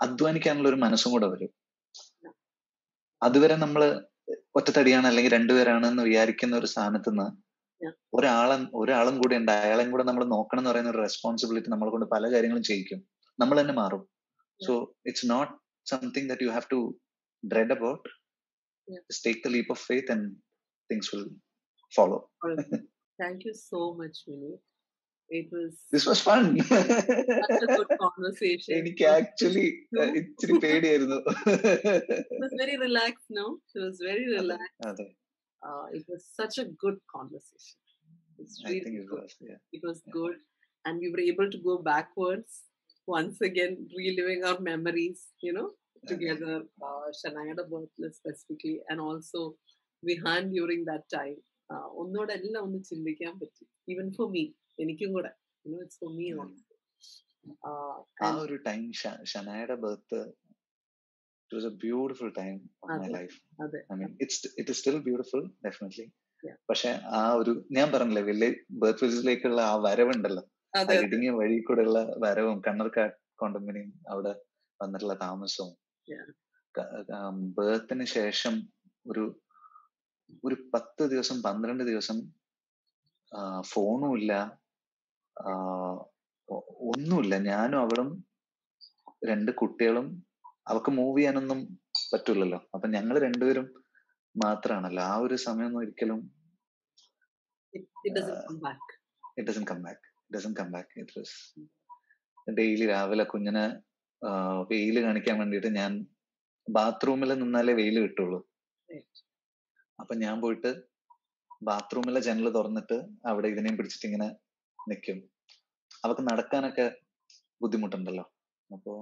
അധ്വാനിക്കാനുള്ള ഒരു മനസ്സും കൂടെ വരും. അതുവരെ നമ്മൾ ഒറ്റത്തടിയാണ് അല്ലെങ്കിൽ രണ്ടുപേരാണ് എന്ന് വിചാരിക്കുന്ന ഒരു സ്ഥാനത്ത് നിന്ന് ഒരാളും ഒരാളും കൂടെ ഉണ്ട്. അയാളെയും കൂടെ നമ്മൾ നോക്കണം എന്ന് പറയുന്ന ഒരു റെസ്പോൺസിബിലിറ്റി നമ്മളെ കൊണ്ട് പല കാര്യങ്ങളും ചെയ്യിക്കും. നമ്മൾ തന്നെ മാറും. So it's not something that you have to dread about. Yeah. just take the leap of faith and things will follow. Thank you so much, Mini. It was this was fun such a good *laughs* conversation. എനിക്ക് It was- actually *laughs* ഇച്ചിരി പേടിയായിരുന്നു it was very relaxed, no? It was very relaxed. അതെ Uh, it was such a good conversation. It's I really think it good. was yeah It was Yeah. good. And we were able to go backwards, once again reliving our memories, you know, അതെ. together, uh, Shanayada birthday specifically, and also Vihan during that time. ഒന്നുകൂടെ എല്ലാം ഒന്ന് ചിന്തിക്കാൻ പറ്റി even for me എനിക്കും കൂടെ it's for me Mm. ആ ഒരു time ഷനായുടെ birth it was a beautiful time of my. Life അതെ I mean it's it is still beautiful definitely Yeah. പക്ഷെ ആ ഒരു ഞാൻ പറഞ്ഞില്ലേ വലിയ ബർത്ത് വില്ലേജിലേക്കുള്ള ആ വരവുണ്ടല്ലോ ആ അതെ ഇടുങ്ങിയ വഴി കൂടെയുള്ള വരവും കണ്ണർക്കാ കോണ്ടമ്പനിയും അവിടെ വന്നിട്ടുള്ള താമസവും Yeah. ബേർത്തിന് ശേഷം ഒരു ഒരു പത്ത് ദിവസം പന്ത്രണ്ട് ദിവസം ഫോണും ഇല്ല ഒന്നുമില്ല. ഞാനും അവളും രണ്ട് കുട്ടികളും അവൾക്ക് മൂവ് ചെയ്യാനൊന്നും പറ്റൂലല്ലോ. അപ്പൊ ഞങ്ങൾ രണ്ടുപേരും മാത്രാണല്ലോ. ആ ഒരു സമയമൊന്നും ഒരിക്കലും it doesn't come back doesn't come back it was daily രാവിലെ കുഞ്ഞിനെ വെയിൽ കാണിക്കാൻ വേണ്ടിയിട്ട് ഞാൻ ബാത്റൂമിൽ നിന്നാലേ വെയിൽ കിട്ടുള്ളൂ. അപ്പൊ ഞാൻ പോയിട്ട് ബാത്റൂമിലെ ജനൽ തുറന്നിട്ട് അവിടെ ഇതിനെയും പിടിച്ചിട്ട് ഇങ്ങനെ നിൽക്കും അവക്ക് നടക്കാനൊക്കെ ബുദ്ധിമുട്ടുണ്ടല്ലോ. അപ്പോ